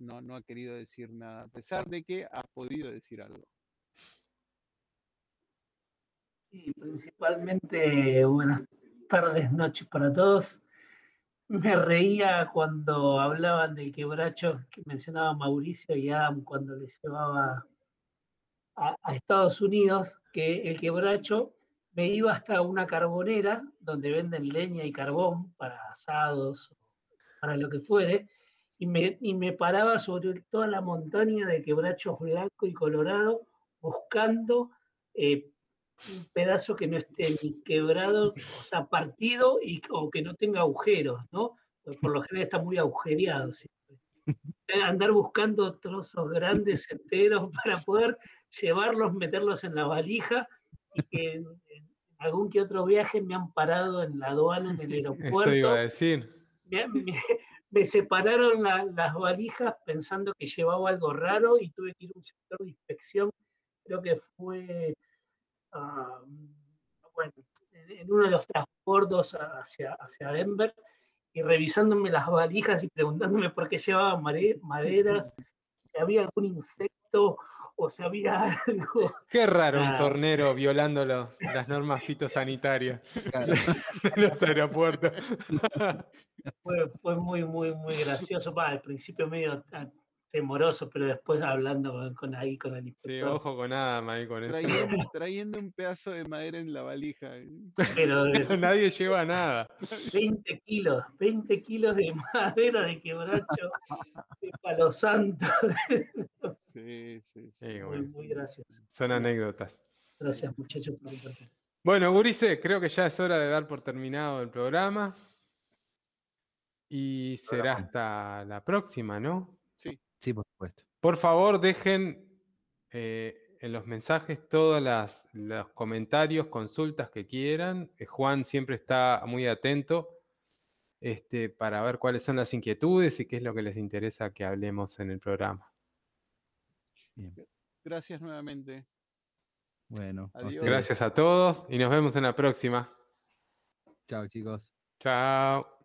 no, no ha querido decir nada, a pesar de que ha podido decir algo.
Sí, principalmente buenas tardes, noches para todos. Me reía cuando hablaban del quebracho que mencionaba Mauricio y Adam cuando les llevaba a, Estados Unidos, que el quebracho me iba hasta una carbonera donde venden leña y carbón para asados, para lo que fuere, y me, y me paraba sobre toda la montaña de quebrachos blanco y colorado buscando eh, un pedazo que no esté ni quebrado, o sea, partido y, o que no tenga agujeros, ¿no? Por lo general está muy agujereado. Andar buscando trozos grandes, enteros, para poder llevarlos, meterlos en la valija y que en, en algún que otro viaje me han parado en la aduana, en el
Eso
aeropuerto
iba a decir.
me, me- me separaron la- las valijas pensando que llevaba algo raro y tuve que ir a un sector de inspección, creo que fue, ah, bueno, en, en uno de los transbordos hacia, hacia Denver, y revisándome las valijas y preguntándome por qué llevaba mare- maderas, si había algún insecto o si había algo.
Qué raro un
Ah.
tornero violando lo- las normas fitosanitarias
Claro.
de los aeropuertos.
Fue, fue muy, muy, muy gracioso. Al principio medio temoroso, pero después hablando con, con ahí, con el
Sí,
inspector.
ojo con Adam ahí con eso.
Trayendo, trayendo un pedazo de madera en la valija.
Pero
Nadie lleva nada.
20 kilos, 20 kilos de madera de quebracho, de palo santo.
Sí, sí, sí.
Sí,
Muy,
bueno,
muy gracioso.
son anécdotas.
Gracias, muchachos, por compartir.
Bueno, Gurice, creo que ya es hora de dar por terminado el programa. Y será hasta la próxima, ¿no?
Sí. Por supuesto.
Por favor, dejen eh, en los mensajes todos los comentarios, consultas que quieran. Eh, Juan siempre está muy atento este, para ver cuáles son las inquietudes y qué es lo que les interesa que hablemos en el programa.
Gracias nuevamente.
Bueno,
gracias a todos y nos vemos en la próxima.
Chao, chicos.
Chao.